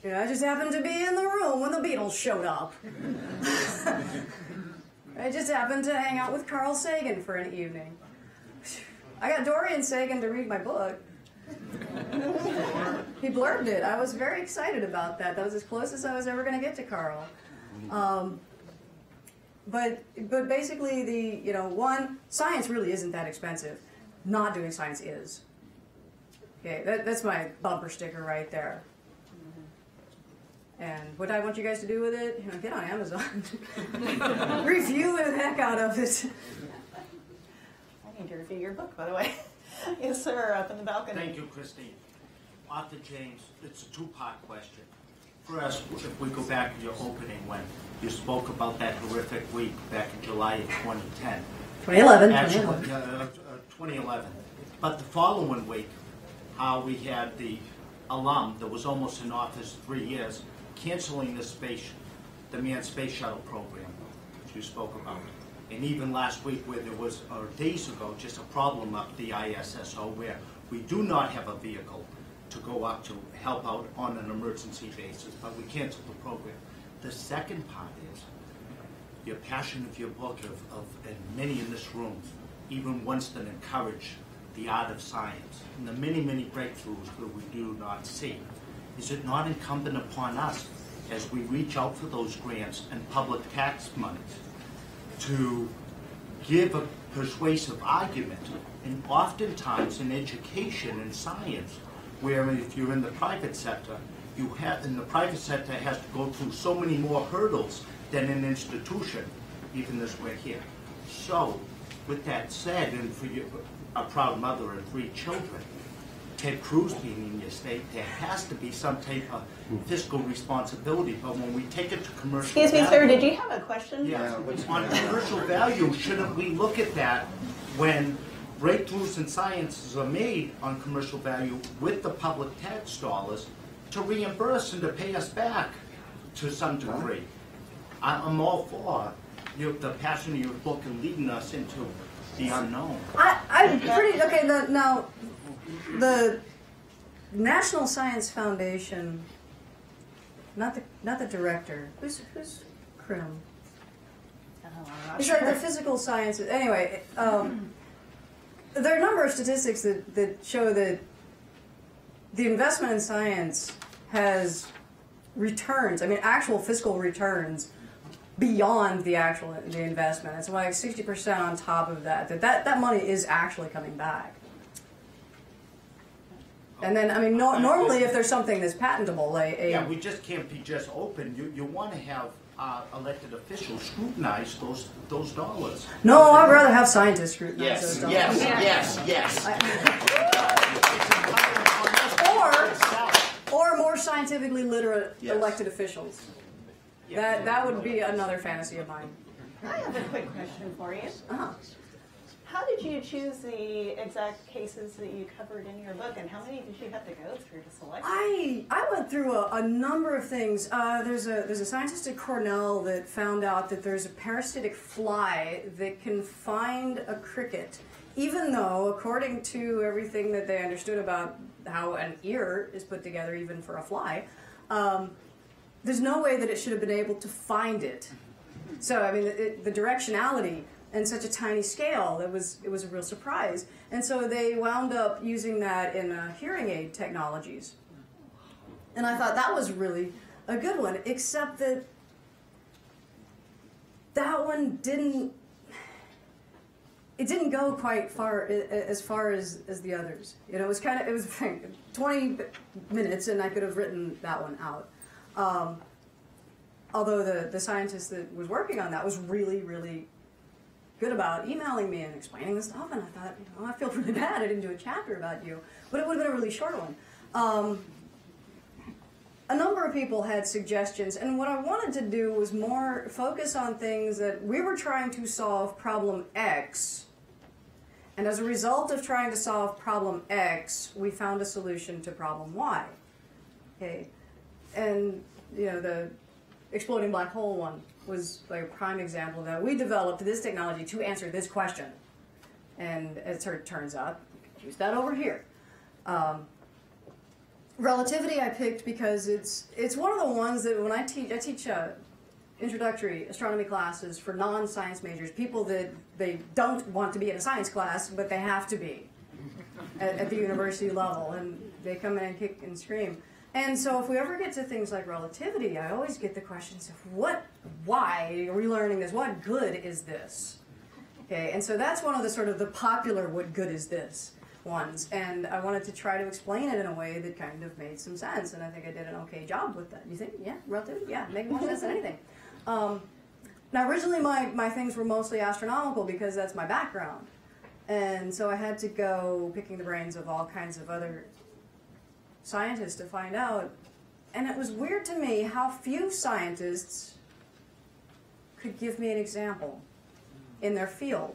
You know, I just happened to be in the room when the Beatles showed up. (laughs) I just happened to hang out with Carl Sagan for an evening. I got Dorion Sagan to read my book. he blurbed it. I was very excited about that. That was as close as I was ever going to get to Carl. Um, but but basically, the you know one science really isn't that expensive. Not doing science is. Okay, that, that's my bumper sticker right there. Mm-hmm. And what I want you guys to do with it, you know, get on Amazon, (laughs) review the heck out of it. I need to review your book, by the way. (laughs) yes, sir, up in the balcony. Thank you, Christine. Arthur James, it's a two-part question. First, if we go back to your opening when you spoke about that horrific week back in July of 2010. 2011. Actually, 2011. uh, uh, 2011. But the following week, how we had the alum that was almost in office three years canceling the space, the manned space shuttle program, which you spoke about. And even last week where there was, or days ago, just a problem up the ISSO where we do not have a vehicle to go up to help out on an emergency basis, but we canceled the program. The second part is, your passion of your book of, of and many in this room, even Winston encouraged the art of science and the many, many breakthroughs that we do not see. Is it not incumbent upon us as we reach out for those grants and public tax monies to give a persuasive argument? And oftentimes in education and science, where if you're in the private sector, you have, in the private sector has to go through so many more hurdles than an institution, even as we're here. So, with that said, and for you, a proud mother and three children, Ted Cruz being in your state, there has to be some type of fiscal responsibility, but when we take it to commercial Excuse me, sir, did you have a question? yeah, on commercial value, shouldn't we look at that when breakthroughs in sciences are made on commercial value with the public tax dollars to reimburse and to pay us back to some degree? I- I'm all for your, the passion of your book and leading us into the unknown. I, I'm pretty okay. The, now, the National Science Foundation, not the not the director. Who's who's Krim? Oh, I'm not He's sure. like the physical sciences. Anyway, um, there are a number of statistics that, that show that the investment in science has returns. I mean, actual fiscal returns beyond the actual the investment. It's like sixty percent on top of that. That that that money is actually coming back. And then, I mean, no, normally if there's something that's patentable, a, a Yeah, we just can't be just open. You, you want to have uh, elected officials scrutinize those, those dollars. no, I'd rather have scientists scrutinize those dollars. yes, yes, yes. Or or more scientifically literate Yes. elected officials. That that would be another fantasy of mine. I have a quick question for you. Uh-huh. How did you choose the exact cases that you covered in your book, and how many did you have to go through to select? I I went through a, a number of things. Uh, there's a there's a scientist at Cornell that found out that there's a parasitic fly that can find a cricket, even though according to everything that they understood about how an ear is put together, even for a fly, um, there's no way that it should have been able to find it. So I mean, it, the directionality and such a tiny scale, it was it was a real surprise. And so they wound up using that in uh, hearing aid technologies. And I thought that was really a good one, except that that one didn't. It didn't go quite far as far as, as the others. You know, it was kind of it was (laughs) 20 minutes, and I could have written that one out. Um, although the, the scientist that was working on that was really, really good about emailing me and explaining the stuff, and I thought, you know, I feel (laughs) really bad I didn't do a chapter about you, but it would have been a really short one. Um, a number of people had suggestions, and what I wanted to do was more focus on things that we were trying to solve problem X. And as a result of trying to solve problem X, we found a solution to problem Y. Okay, and you know the exploding black hole one was like a prime example that. We developed this technology to answer this question, and as it turns out, use that over here. Um, relativity I picked because it's it's one of the ones that when I teach I teach uh, introductory astronomy classes for non-science majors, people that they don't want to be in a science class but they have to be at, at the university level, and they come in and kick and scream. And so if we ever get to things like relativity, I always get the questions of what, why are we learning this? What good is this? Okay, and so that's one of the sort of the popular what good is this ones. And I wanted to try to explain it in a way that kind of made some sense. And I think I did an okay job with that. You think? Yeah, relativity? Yeah, make more sense than anything. Um, now, originally my, my things were mostly astronomical because that's my background. And so I had to go picking the brains of all kinds of other scientists to find out. And it was weird to me how few scientists could give me an example in their field.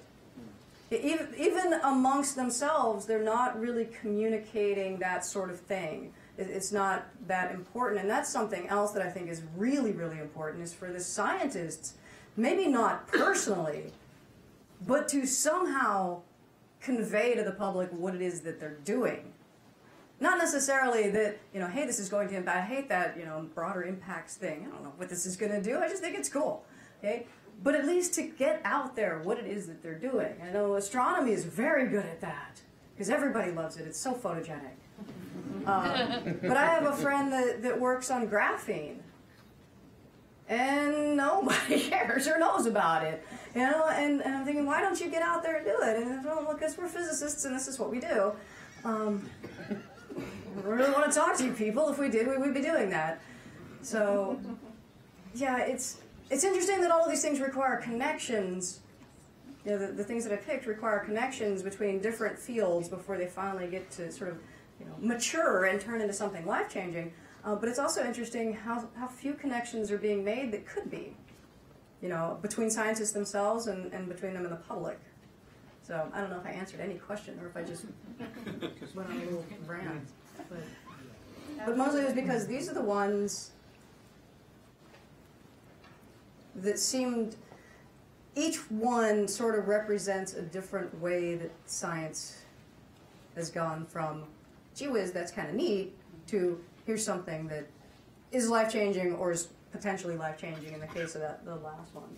Even, even amongst themselves, they're not really communicating that sort of thing. It's not that important. And that's something else that I think is really, really important is for the scientists, maybe not personally, but to somehow convey to the public what it is that they're doing. Not necessarily that, you know, hey, this is going to impact, I hate that, you know, broader impacts thing. I don't know what this is going to do. I just think it's cool. Okay? But at least to get out there what it is that they're doing. I know astronomy is very good at that because everybody loves it. It's so photogenic. (laughs) Um, but I have a friend that, that works on graphene. And nobody (laughs) cares or knows about it. You know, and, and I'm thinking, why don't you get out there and do it? And well, because we're physicists and this is what we do. Um, we really want to talk to you people. If we did, we would be doing that. So, yeah, it's it's interesting that all of these things require connections. You know, the, the things that I picked require connections between different fields before they finally get to sort of you know, mature and turn into something life changing. Uh, but it's also interesting how, how few connections are being made that could be, you know, between scientists themselves and, and between them and the public. So I don't know if I answered any question or if I just (laughs) went on a little rant. But, mostly it was because these are the ones that seemed each one sort of represents a different way that science has gone from gee whiz that's kind of neat to here's something that is life changing or is potentially life changing in the case of that the last one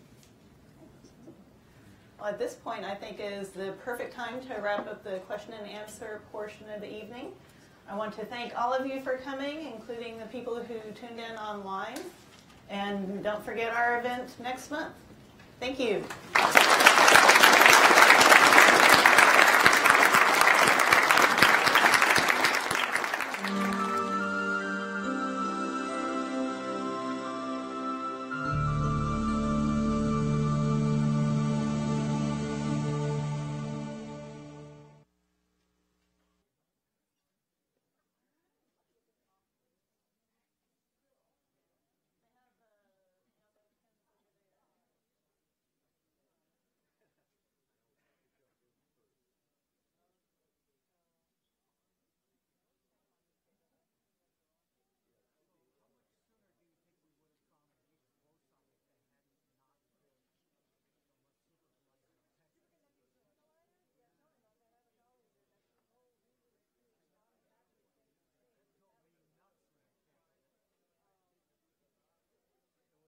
well, at this point, I think is the perfect time to wrap up the question and answer portion of the evening. I want to thank all of you for coming, including the people who tuned in online. And don't forget our event next month. Thank you.